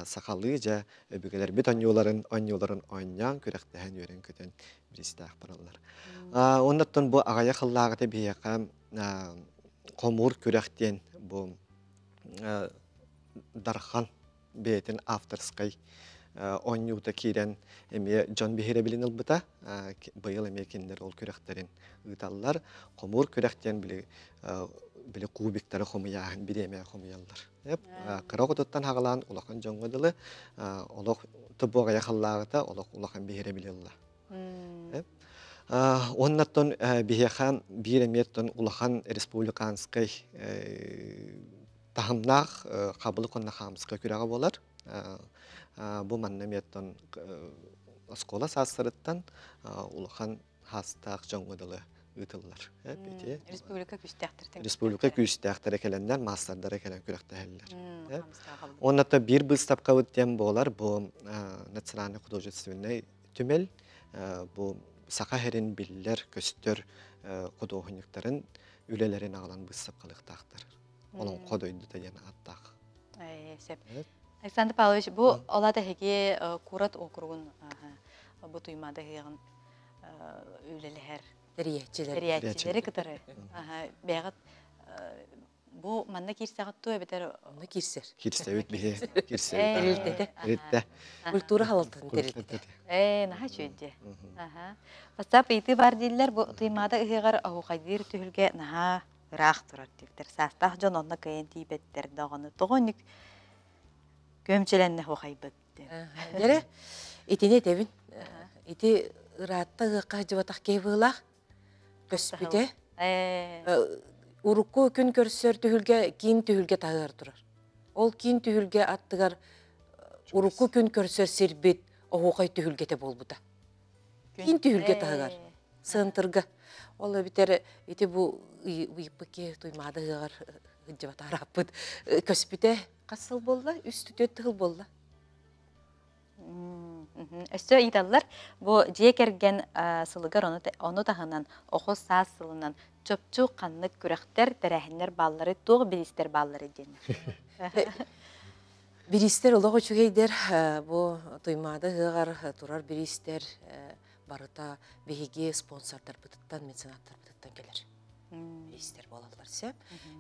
S8: сахалы жа өбүгелер бит онньууларын онньууларын оннян күрехтэһэн үөрен көтөн биристаах бараллар оннаттон бу агая хыллаагыта биэка комур күрехтен бу дархан бетин авторской оннюта кирен эме Джон Бихире билин ылбыта быйыл эме киндер ол күрәхтерин ыталлар комур күрәхтен били били кубиктары хомуяһын биреме хомуяллар эп кырогототтан хагалан улахан жоңгодылы олох тубуга яхаллагыта олох улахан Бихире билилла. Оннаттон бихехан бирemеттон улахан республиканской тахамнах кабылы конна хамска күрәгә болар. Бу манна меттон оскола састырыттан улахан хастак жоңгодылы ытыллар.
S1: Республика күстәхтер.
S8: Республика күстәхтер келендер мастардар келен күрәктәһәлләр. Онната бир быстапка үттән болар бу национальный художественный түмел бу сакаһерин биллер көстөр художниктарын үлелерин алан быстапкалыктактар. Koduydu da yana attaq.
S1: Сеп. Александр Павлович, бу олада хеге курат округун бу туймада хеген үлелер.
S9: Риячилер.
S1: Риячилер кытары. Бягат бу манна кирсагат туй бетер.
S9: Оны кирсер.
S8: Кирсе үт бихе. Кирсе.
S9: Терилтеде.
S8: Ритте.
S9: Культура халалтын терилтеде.
S1: Э, наха чөйде. Аха. Бастап ити бар диллер бу туймада хегар ахукайдир түһүлге наха ыраах турар диптер. Састах жон онна кайын тибеттер даганы тогоник көмчеленне хохайбыт.
S9: Яре итине тебин. Ити ыраатта гыкка жыбатак кейбылах көспүте. Урукку күн көрсөр түһүлге кийин түһүлге тагыр турар. Ол кийин түһүлге аттыгар урукку күн көрсөр сирбит оһукай түһүлге те болбута. Кийин түһүлге тагыр. Сынтырга. Ол битер ити бу уйпыке туймады гыгар жыбат араппыт көспүте касыл болла үстү төт тыгыл болла
S1: Өстө идаллар бу жекерген сылыгар оны оны тахынан охос саас сылынан чөпчү каннык күрәхтер тәрәһиннәр баллары туг билистер баллары ден.
S9: Биристер олого чугейдер бу туймады гыгар турар биристер барыта беге спонсордар бытыттан меценаттар бытыттан келер. Биристер болалар се.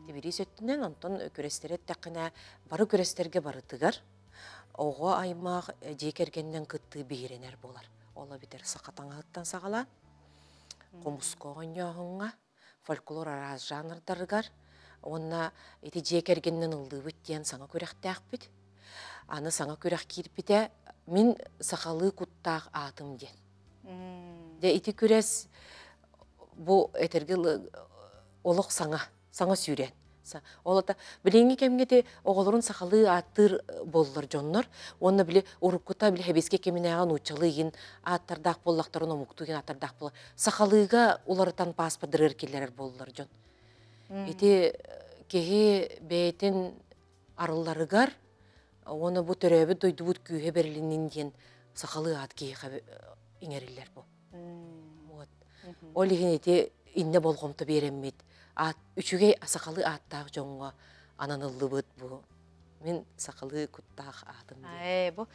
S9: Тибирис өттүнен онтон күрестерет тақына бары күрестерге барытыгар ого аймақ жекергеннен кытты бейренер болар. Ола битер сақатаңағыттан сағала, комуско оңяғыңа, фольклор араз жанрдарыгар, онна эти жекергеннен ылды бүттен саңа көрәқті ақпыт. Аны саңа мен сақалы құттақ атым ден. Де ити күрес бу этерге олық саңа, саңа сүйрен. Са- Ол ата билеңи кемгете оголорун сахалы аттыр боллар жоннор. Онна биле уруккута биле хебеске кеминаган учалыгын аттардак боллактарын омуктугин аттардак бол. Сахалыга уларытан паспадырыр келер боллар жон. Ити кеһи бейтин арылларыгар оны бу төрөбү дойдубут күйе берилинин диен сахалы ат кеһи иңериллер бу. Вот. Ол ити инне болгомто береммит. Ат үчүгей сахалы аттаах жоңго ананыллыбыт бу. Мен сахалы куттаах атым.
S1: Ай, бу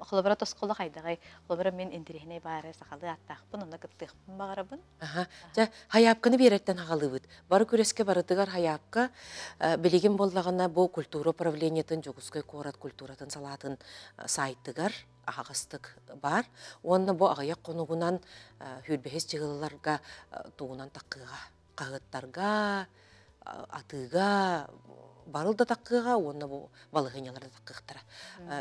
S1: холобра тосқолы қайдағай, холобра мен интерехіне бары сақалы аттақпын, оны кыттықпын бағарабын.
S9: Аха. Жа хаяпканы береттен хагалыбыт. Бары күреске барытыгар хаяпка билигин боллагана бу культура управлениятын жогускай корат культуратын салатын э, агастык бар. Онна бу агаяк конугунан хүрбехес жыгылларга туунан таккыга, кагыттарга, атыга барыл да таккыга, онна бу таккыктара.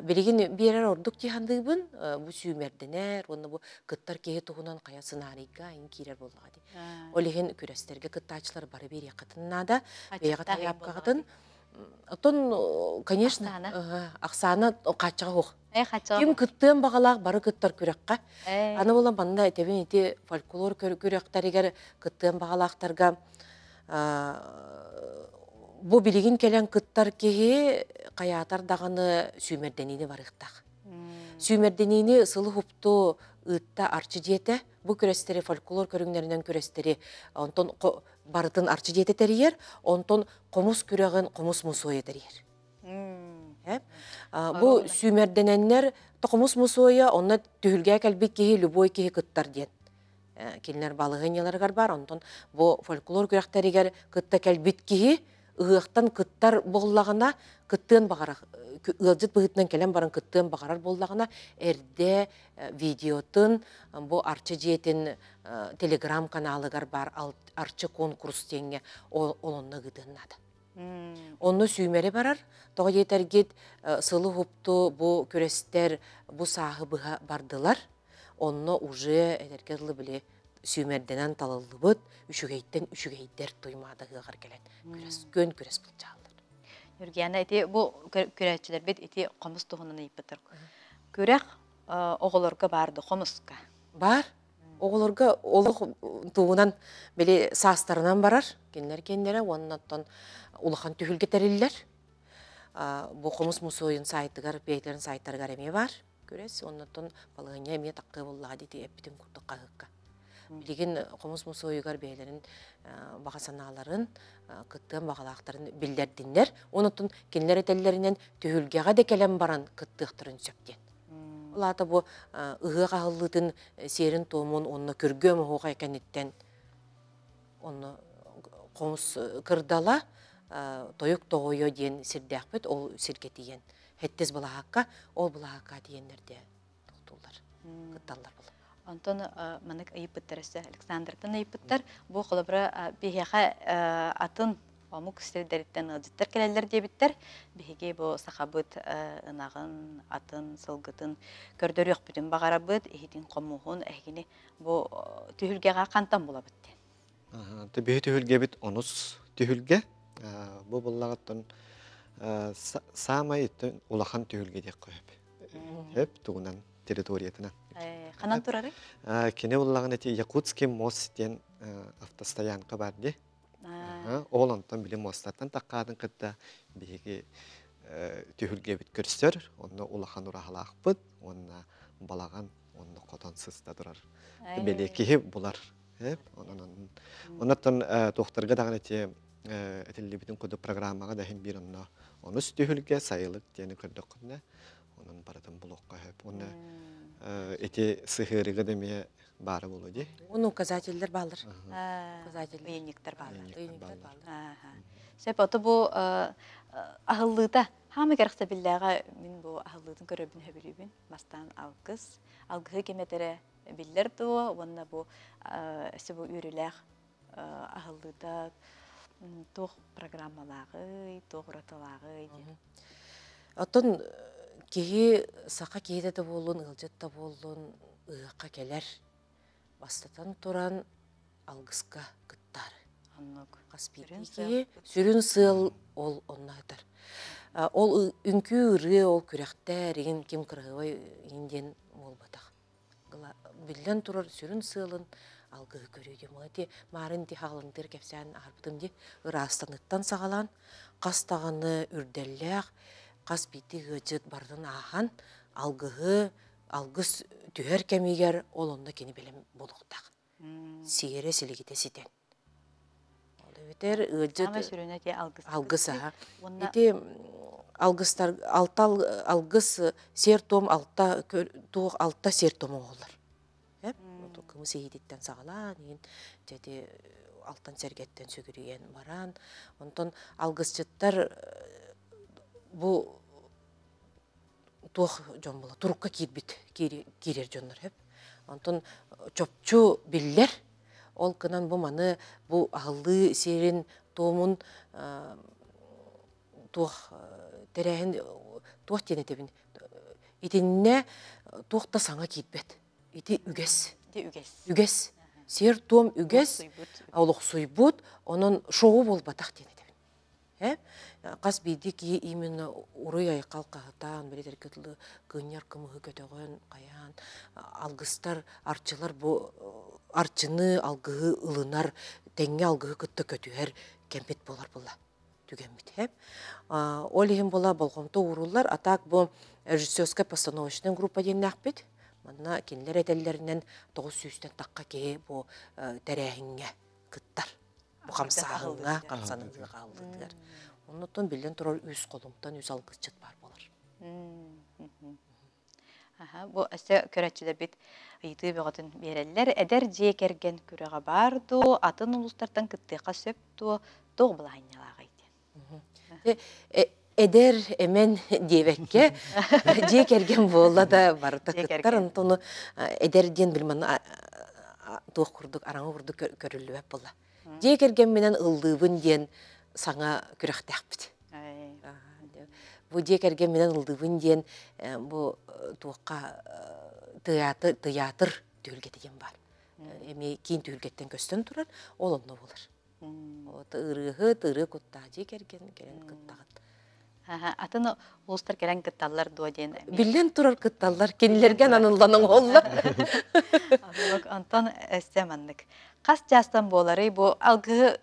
S9: Билигин берер ордук тихандыгын бу сүймерденер, онна бу кыттар кеhe тугунан кая сценарийга ин кирер боллагади. Олеген күрестерге бары кытыннада, бейга таяпкагытын Отон, конечно, ага, Аксана качыга хук.
S1: Эй, хача.
S9: Ким кыттын багалак бары кыттар күрәккә.
S1: Эй,
S9: Аны була банда ити фольклор көр- күрәктәргә кыттын багалактарга бу билигин келен кыттар кеһи каятар даганы сүймерденине барыктак. Сүймерденине сылы хупту ытта арчы диете, бу күрестери фольклор көрүңнәреннән күрестери, онтон барытын арчы диете терьер, онтон комус күрәген комус. Э? А, Бу сүймердененнер токумус мусуя, онна түһүлгә кәлбит кеһи любой кеһи кыттар. Э, Кинлер балыгыняларгар бар, онтон бу фольклор күрәктәригәр кытта кәлбит кеһи ыгыктан кыттар боллагына кыттын багара ылжыт быгытынан келен барын кыттын багарар боллагына эрде э, видеотын э, бу арчы диетин э, телеграм каналыгар бар арчы конкурс теңге олонны гыдыннады. Онны сүймәре барар, тоға етергет сылы хупту бу күрестер бу сағы бұға бардылар, онны уже әдергерлі біле сүймерденен талылыбыт, үшігейттен үшігейттер туймады ғығар келен. Күрес, көн күрес бұл жағылыр.
S1: Юргияна эти бу көрәчилер бит эти комус туһунан ыйппытыр. Көрәк оголорга барды комуска.
S9: Бар, оғылырға олық туынан біле састарынан барар, кенлер кенлері, оннаттан улахан түхілге тәрелілер. Бұ қомыс мұсойын сайтыгар, бейлерін сайттаргар еме бар, көрес, оннаттан балығыня еме таққы боллаға дейті әппітін күрді қағыққа. Білеген қомыс мұсойыгар бейлерін бағасаналарын, кыттығын бағалақтарын білдердінлер, оннаттан кенлер етелерінен түхілгеға де келем баран кыттықтырын сөптен. Улата бу ыгы кахыллытын серин томун онна көргөм хоға экенеттен онна комус кырдала тоюк тогойо диен сирдәкпет ол сирге тиен. Хеттес балахакка ол балахакка диеннерде туктулар. Кытталлар бұл.
S1: Антон манык ыйппыттарысы Александртан ыйппыттар бу холобра бихеха атын Омук стердериттен ыдыттар келелер дебиттер. Биһиги бу сахабыт ынагын, атын, сылгытын көрдөрүк бүтүн багарабыт, эхитин комугун, эхини бу түһүлгега кантан була битти.
S8: Төбөһү түһүлге бит онус түһүлге. Бу буллагаттан самай улахан түһүлге дек коеп. Хеп тугунан территориятынан.
S1: Канан турары?
S8: Кене буллаган эти Якутский мост ден автостоянка бар ди. Ол онтан билим мостаттан таққадын кытта биһиги түһүлге бит көрсөр, онны улахан урахалаакпыт, онна балаган, онны котонсыз да турар. Белеки булар. Хеп, онон оннан тохтарга даган эти этилли битин коду программага да хем бир онно онус түһүлге сайылык Онон баратын блокка хеп. Онна эти сыхырыга деме бары болу ди.
S9: Оны указательдер балыр.
S1: Указатель. Ыйниктер бар.
S9: Ыйниктер балыр.
S1: Сеп ото бу ахыллыта хамы керхсе биллага мин бу ахыллытын көрөбүн хөбүлүбүн бастан алгыс алгыһы кеметере биллер туу онна бу эсе бу үрүлэх ахыллыта тух программалагы тух роталагы
S9: Отон кеһи сака киһите болун, ылжытта болун, ыакка келер. бастатан туран алгыска кыттар. Каспитики сүрүн сыл ол оннайтар. Ол үңкү ыры ол күрәхтәр еген ким кыргыбай инден ол батак. Билден турар сүрүн сылын алгы көрүйдү мыти марын ти халынтыр кепсән арбытым ди ырастаныттан сагалан кастаганы үрдәлләк кас бити гыжыт бардын ахан алгыһы алгыс түһәр кемигер ол онда кени белем болуктак сиере силигите ситен ол битер
S1: Ама
S9: ыжыт
S1: сүрүнө те алгыс.
S9: алгыс аха
S1: Онна
S9: Ити м, алгыстар алта э, сер том алта сер том оголар. Эп, кымыс ийдиттен сагалаан ин тети алтан сергеттен сүгүрүйен баран. Онтон алгысчыттар э, бу туох жон бола турукка кирбит кирер жоннор эп. Онтон э, чопчу биллер ол кынан бу маны бу агылы серин томун э, туох терәһин туох тине тебин итинне туохта саңа китбет ити үгес
S1: үгес.
S9: сер том үгес
S1: Суйбут.
S9: олох суйбут онон шоу болбатах тебин э кас ки именно урый айкал кагытан билетер кытлы кыняр кымыгы көтөгөн каян. Алгыстар арчылар бу э, арчыны алгыгы ылынар теңге алгыгы кытта көтүер кемпет болар була. Хеп ол ихин бола болгомто урулар атак бу режиссерская постановочный группа деннахпит манна кинилер этеллеринен тогуз сүүстен такка кеhe бу тәрәһиңе кыттар.
S1: Калды.
S9: камсаныгы калдыдыр оннотон билен турар үз колумтан үз алгысчыт бар болар.
S1: Аха, бу әсә көрәчиләр бит ыйты бөгатын берәлләр. Әдәр керген күрәгә барду, атын улустардан кыттыга сөпту, тог булайнялага ите.
S9: Э, эдер эмен диебекке же <laughs> керген болла да барыта кыттар. эдер диен билман туох курдук араңы курдук көрүлүбөп болла же керген менен ылдыыбын диен саңа
S1: Ай,
S9: бу же керген менен ылдыыбын диен э, бу э, туокка э, театр театр деген бар. Эми кийин түүлгеттен көстөн турар ол онно болар
S1: м.
S9: Вот ырыгы тыры кутта керген кыттагат
S1: Аха, атын улустар келен кытталлар дуа ден.
S9: Биллен турар кытталлар, кенилерге анылланың олла.
S1: Антон әсә маннык. Кас жастан болары бу алгы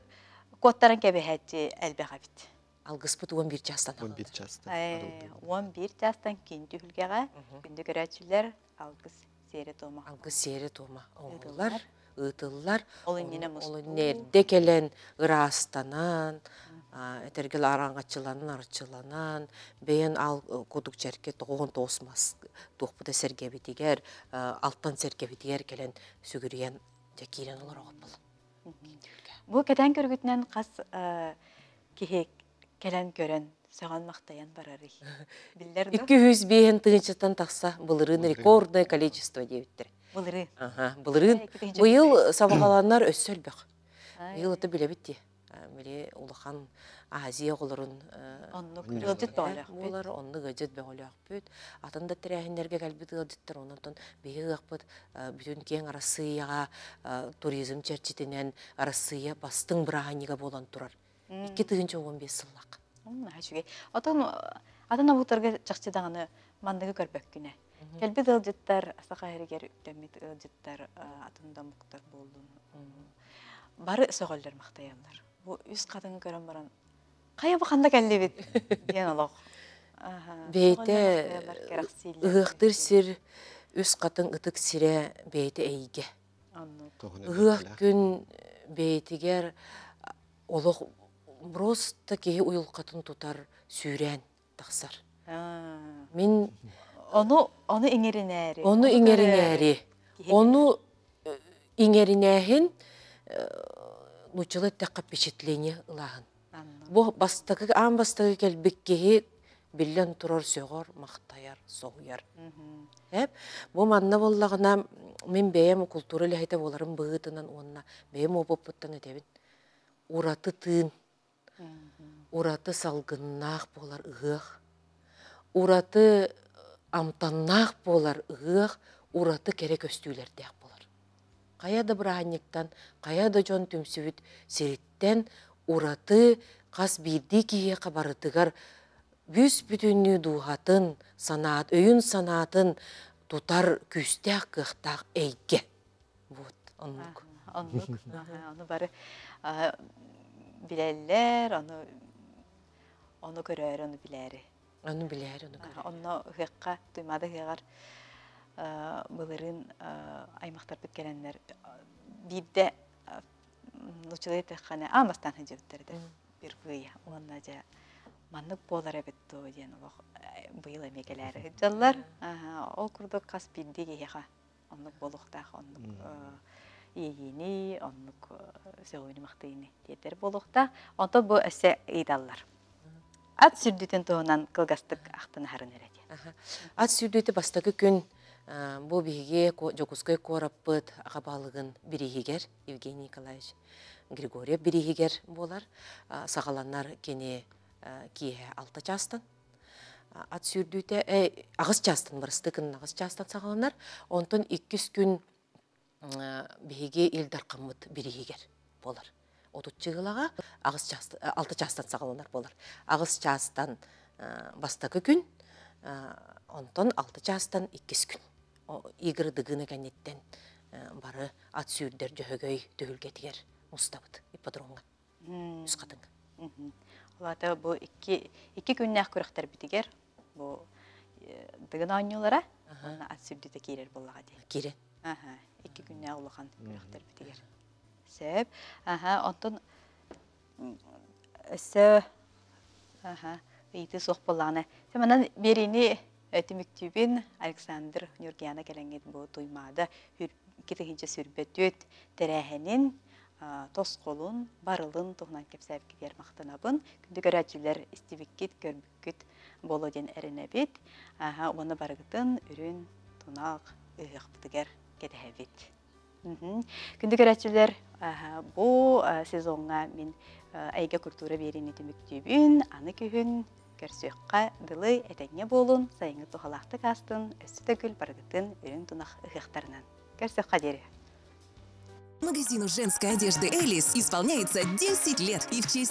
S1: коттарын кебеһәтти әлбәгә бит.
S9: Алгыс бут 11 жастан.
S8: 11 жаста.
S1: Ай, 11 жастан кин түлгәгә күндә көрәчләр алгыс сере тома.
S9: Алгыс сері тома. Оңылар, ытыллар.
S1: Ол инене мусту.
S9: Ол нерде келен ырастанан, этергел араңачыланан, арчыланан, бейен ал кодук черке тоғын тоосмас, тоқпыда сергебитигер, алтан сергебитигер келен сүгірген жакирен олар оғып бұл.
S1: Бу кәтән көргүтнән кас кихе келен көрен саган мактаян барары. <laughs> Биллер ду.
S9: 200 бейен тыңчытан тақса, бұлырын рекордное количество деуіттер.
S1: Булыры.
S9: Ага, бұлырын.
S1: Ай, китен
S9: Быйыл сабағаланар өссөлбек.
S1: Ай.
S9: Быйыл это Мили улахан Азия оларын
S1: Оннук ылжыт болар.
S9: Олар онны гыжыт беголяк бүт. Атында тирәһиннәргә калбит ылжыттар оннан беге гакпыт бүтүн кең арасыяга туризм чәрчитенен арасыя бастың браһанига болан турар. 2 тыгынча 15 сыллак.
S1: Хашуге. Атан атана бутарга чакчы даганы мандыгы көрбөк күнә. Келбит ылжыттар асака хәргәр үтәмит ылжыттар атында муктар болдун. Бары сөгөллөр мактаяндар. Бу үз кадын көрөн баран. Кая бу канда келди бит? <laughs> Дигән алак. Аха.
S9: Бейте ыгыктыр сир үс катын ытык сире бейте эйге. Ыгык күн бейтигер олох просто кеһи уйулкатын тутар сүүрен тахсар. Мин
S1: Оны оны.
S9: Оны иңеринәри. Оны э, иңеринәһин нучылы тәкка впечатление ылаһын. Бу бастагы ан бастагы келбек кеһи биллен турар сөгөр мактаяр, соғуяр. Эп, бу манна боллагына мен бәйем культура лехете боларын быгытынан онна бәйем опоптан этебин. Ураты тыын, ураты салгыннах болар ыгых. Ураты амтаннах болар ыгых, ураты керек болар. Кая да быраанниктан кая да жон түмсүбүт сириттен ураты кас биирди киһиэ кабарытыгар бүс бүтүннүү дуухатын санаат өйүн санаатын тутар күстәк кыхтаак эйге. Вот Оннук,
S1: аха, ону бары а, билеллер, ону ону көрөр, ону билери.
S9: ону билээр ону
S1: Аха, Онно хыакка туймада хыагар былырын аймактар бит келеннер бирде нучулай таханы амастан хыжыбыттерде бир быя онна жа маннык болар эбит ту диен олох быйыл эмекелери жаллар ол курдук кас бирди киха оннук болуктах оннук иегини оннук сөйүнү мактыйны диетер болукта онто бу эсе ыйдаллар. Ат сүрдүтен туунан кылгастык ахтын харын эреди
S9: ат сүйдүйті бастагы күн бу биһиге жокускай кораппыт акабалыгын бирихигер Евгений Николаевич Григорьев бирихигер болар. А, сагаланнар кене а, киэһэ алта частан А, ат э, агыс частан барыстыкын агыс частан сагаланнар. Онтон иккис күн а, биһиге илдар кыммыт бирихигер болар. Агыс част алты частан сагаланар болар. Агыс частан бастакы күн а, онтон алты частан иккис күн. О, игры дыгыны кәнеттен а, бары ат сүйрдер жөһөгөй төгүлгетигер мустабыт ипподромга үс катыңга
S1: Олата бу икки икки күннәк күрәхтәр битигер. Бу дыгын аннюлара онна ат сүрдүтө кирер буллага ди.
S9: кирен
S1: Аха, икки күннәк улахан күрәхтәр битигер. Сөп, аха, онтон сө аха, бейти сух булланы. Сәмәнән берини өтүмүктүбин Александр Нюргияна келеңет бу туймада хүр китегинче сүрбөтүт терәһенин тос қолын, барылын туғынан кепсәп кедер мақтанабын. Күнді көрәтчілер істебіккет, көрбіккет болу ден. Аха, оны барығытын үрін тунақ ұйықтыгер кедәбет. Күнді көрәтчілер бұл сезонға мен әйге культура берені түміктебін, аны күйін көрсөкқа дылы әтәңе болын, сайыңы тұғалақты кастын, өсі төгіл барығытын үрін тунақ ұйықтарынан. Көрсөкқа дері.
S10: Магазину женской одежды «Элис» исполняется 10 лет. И в честь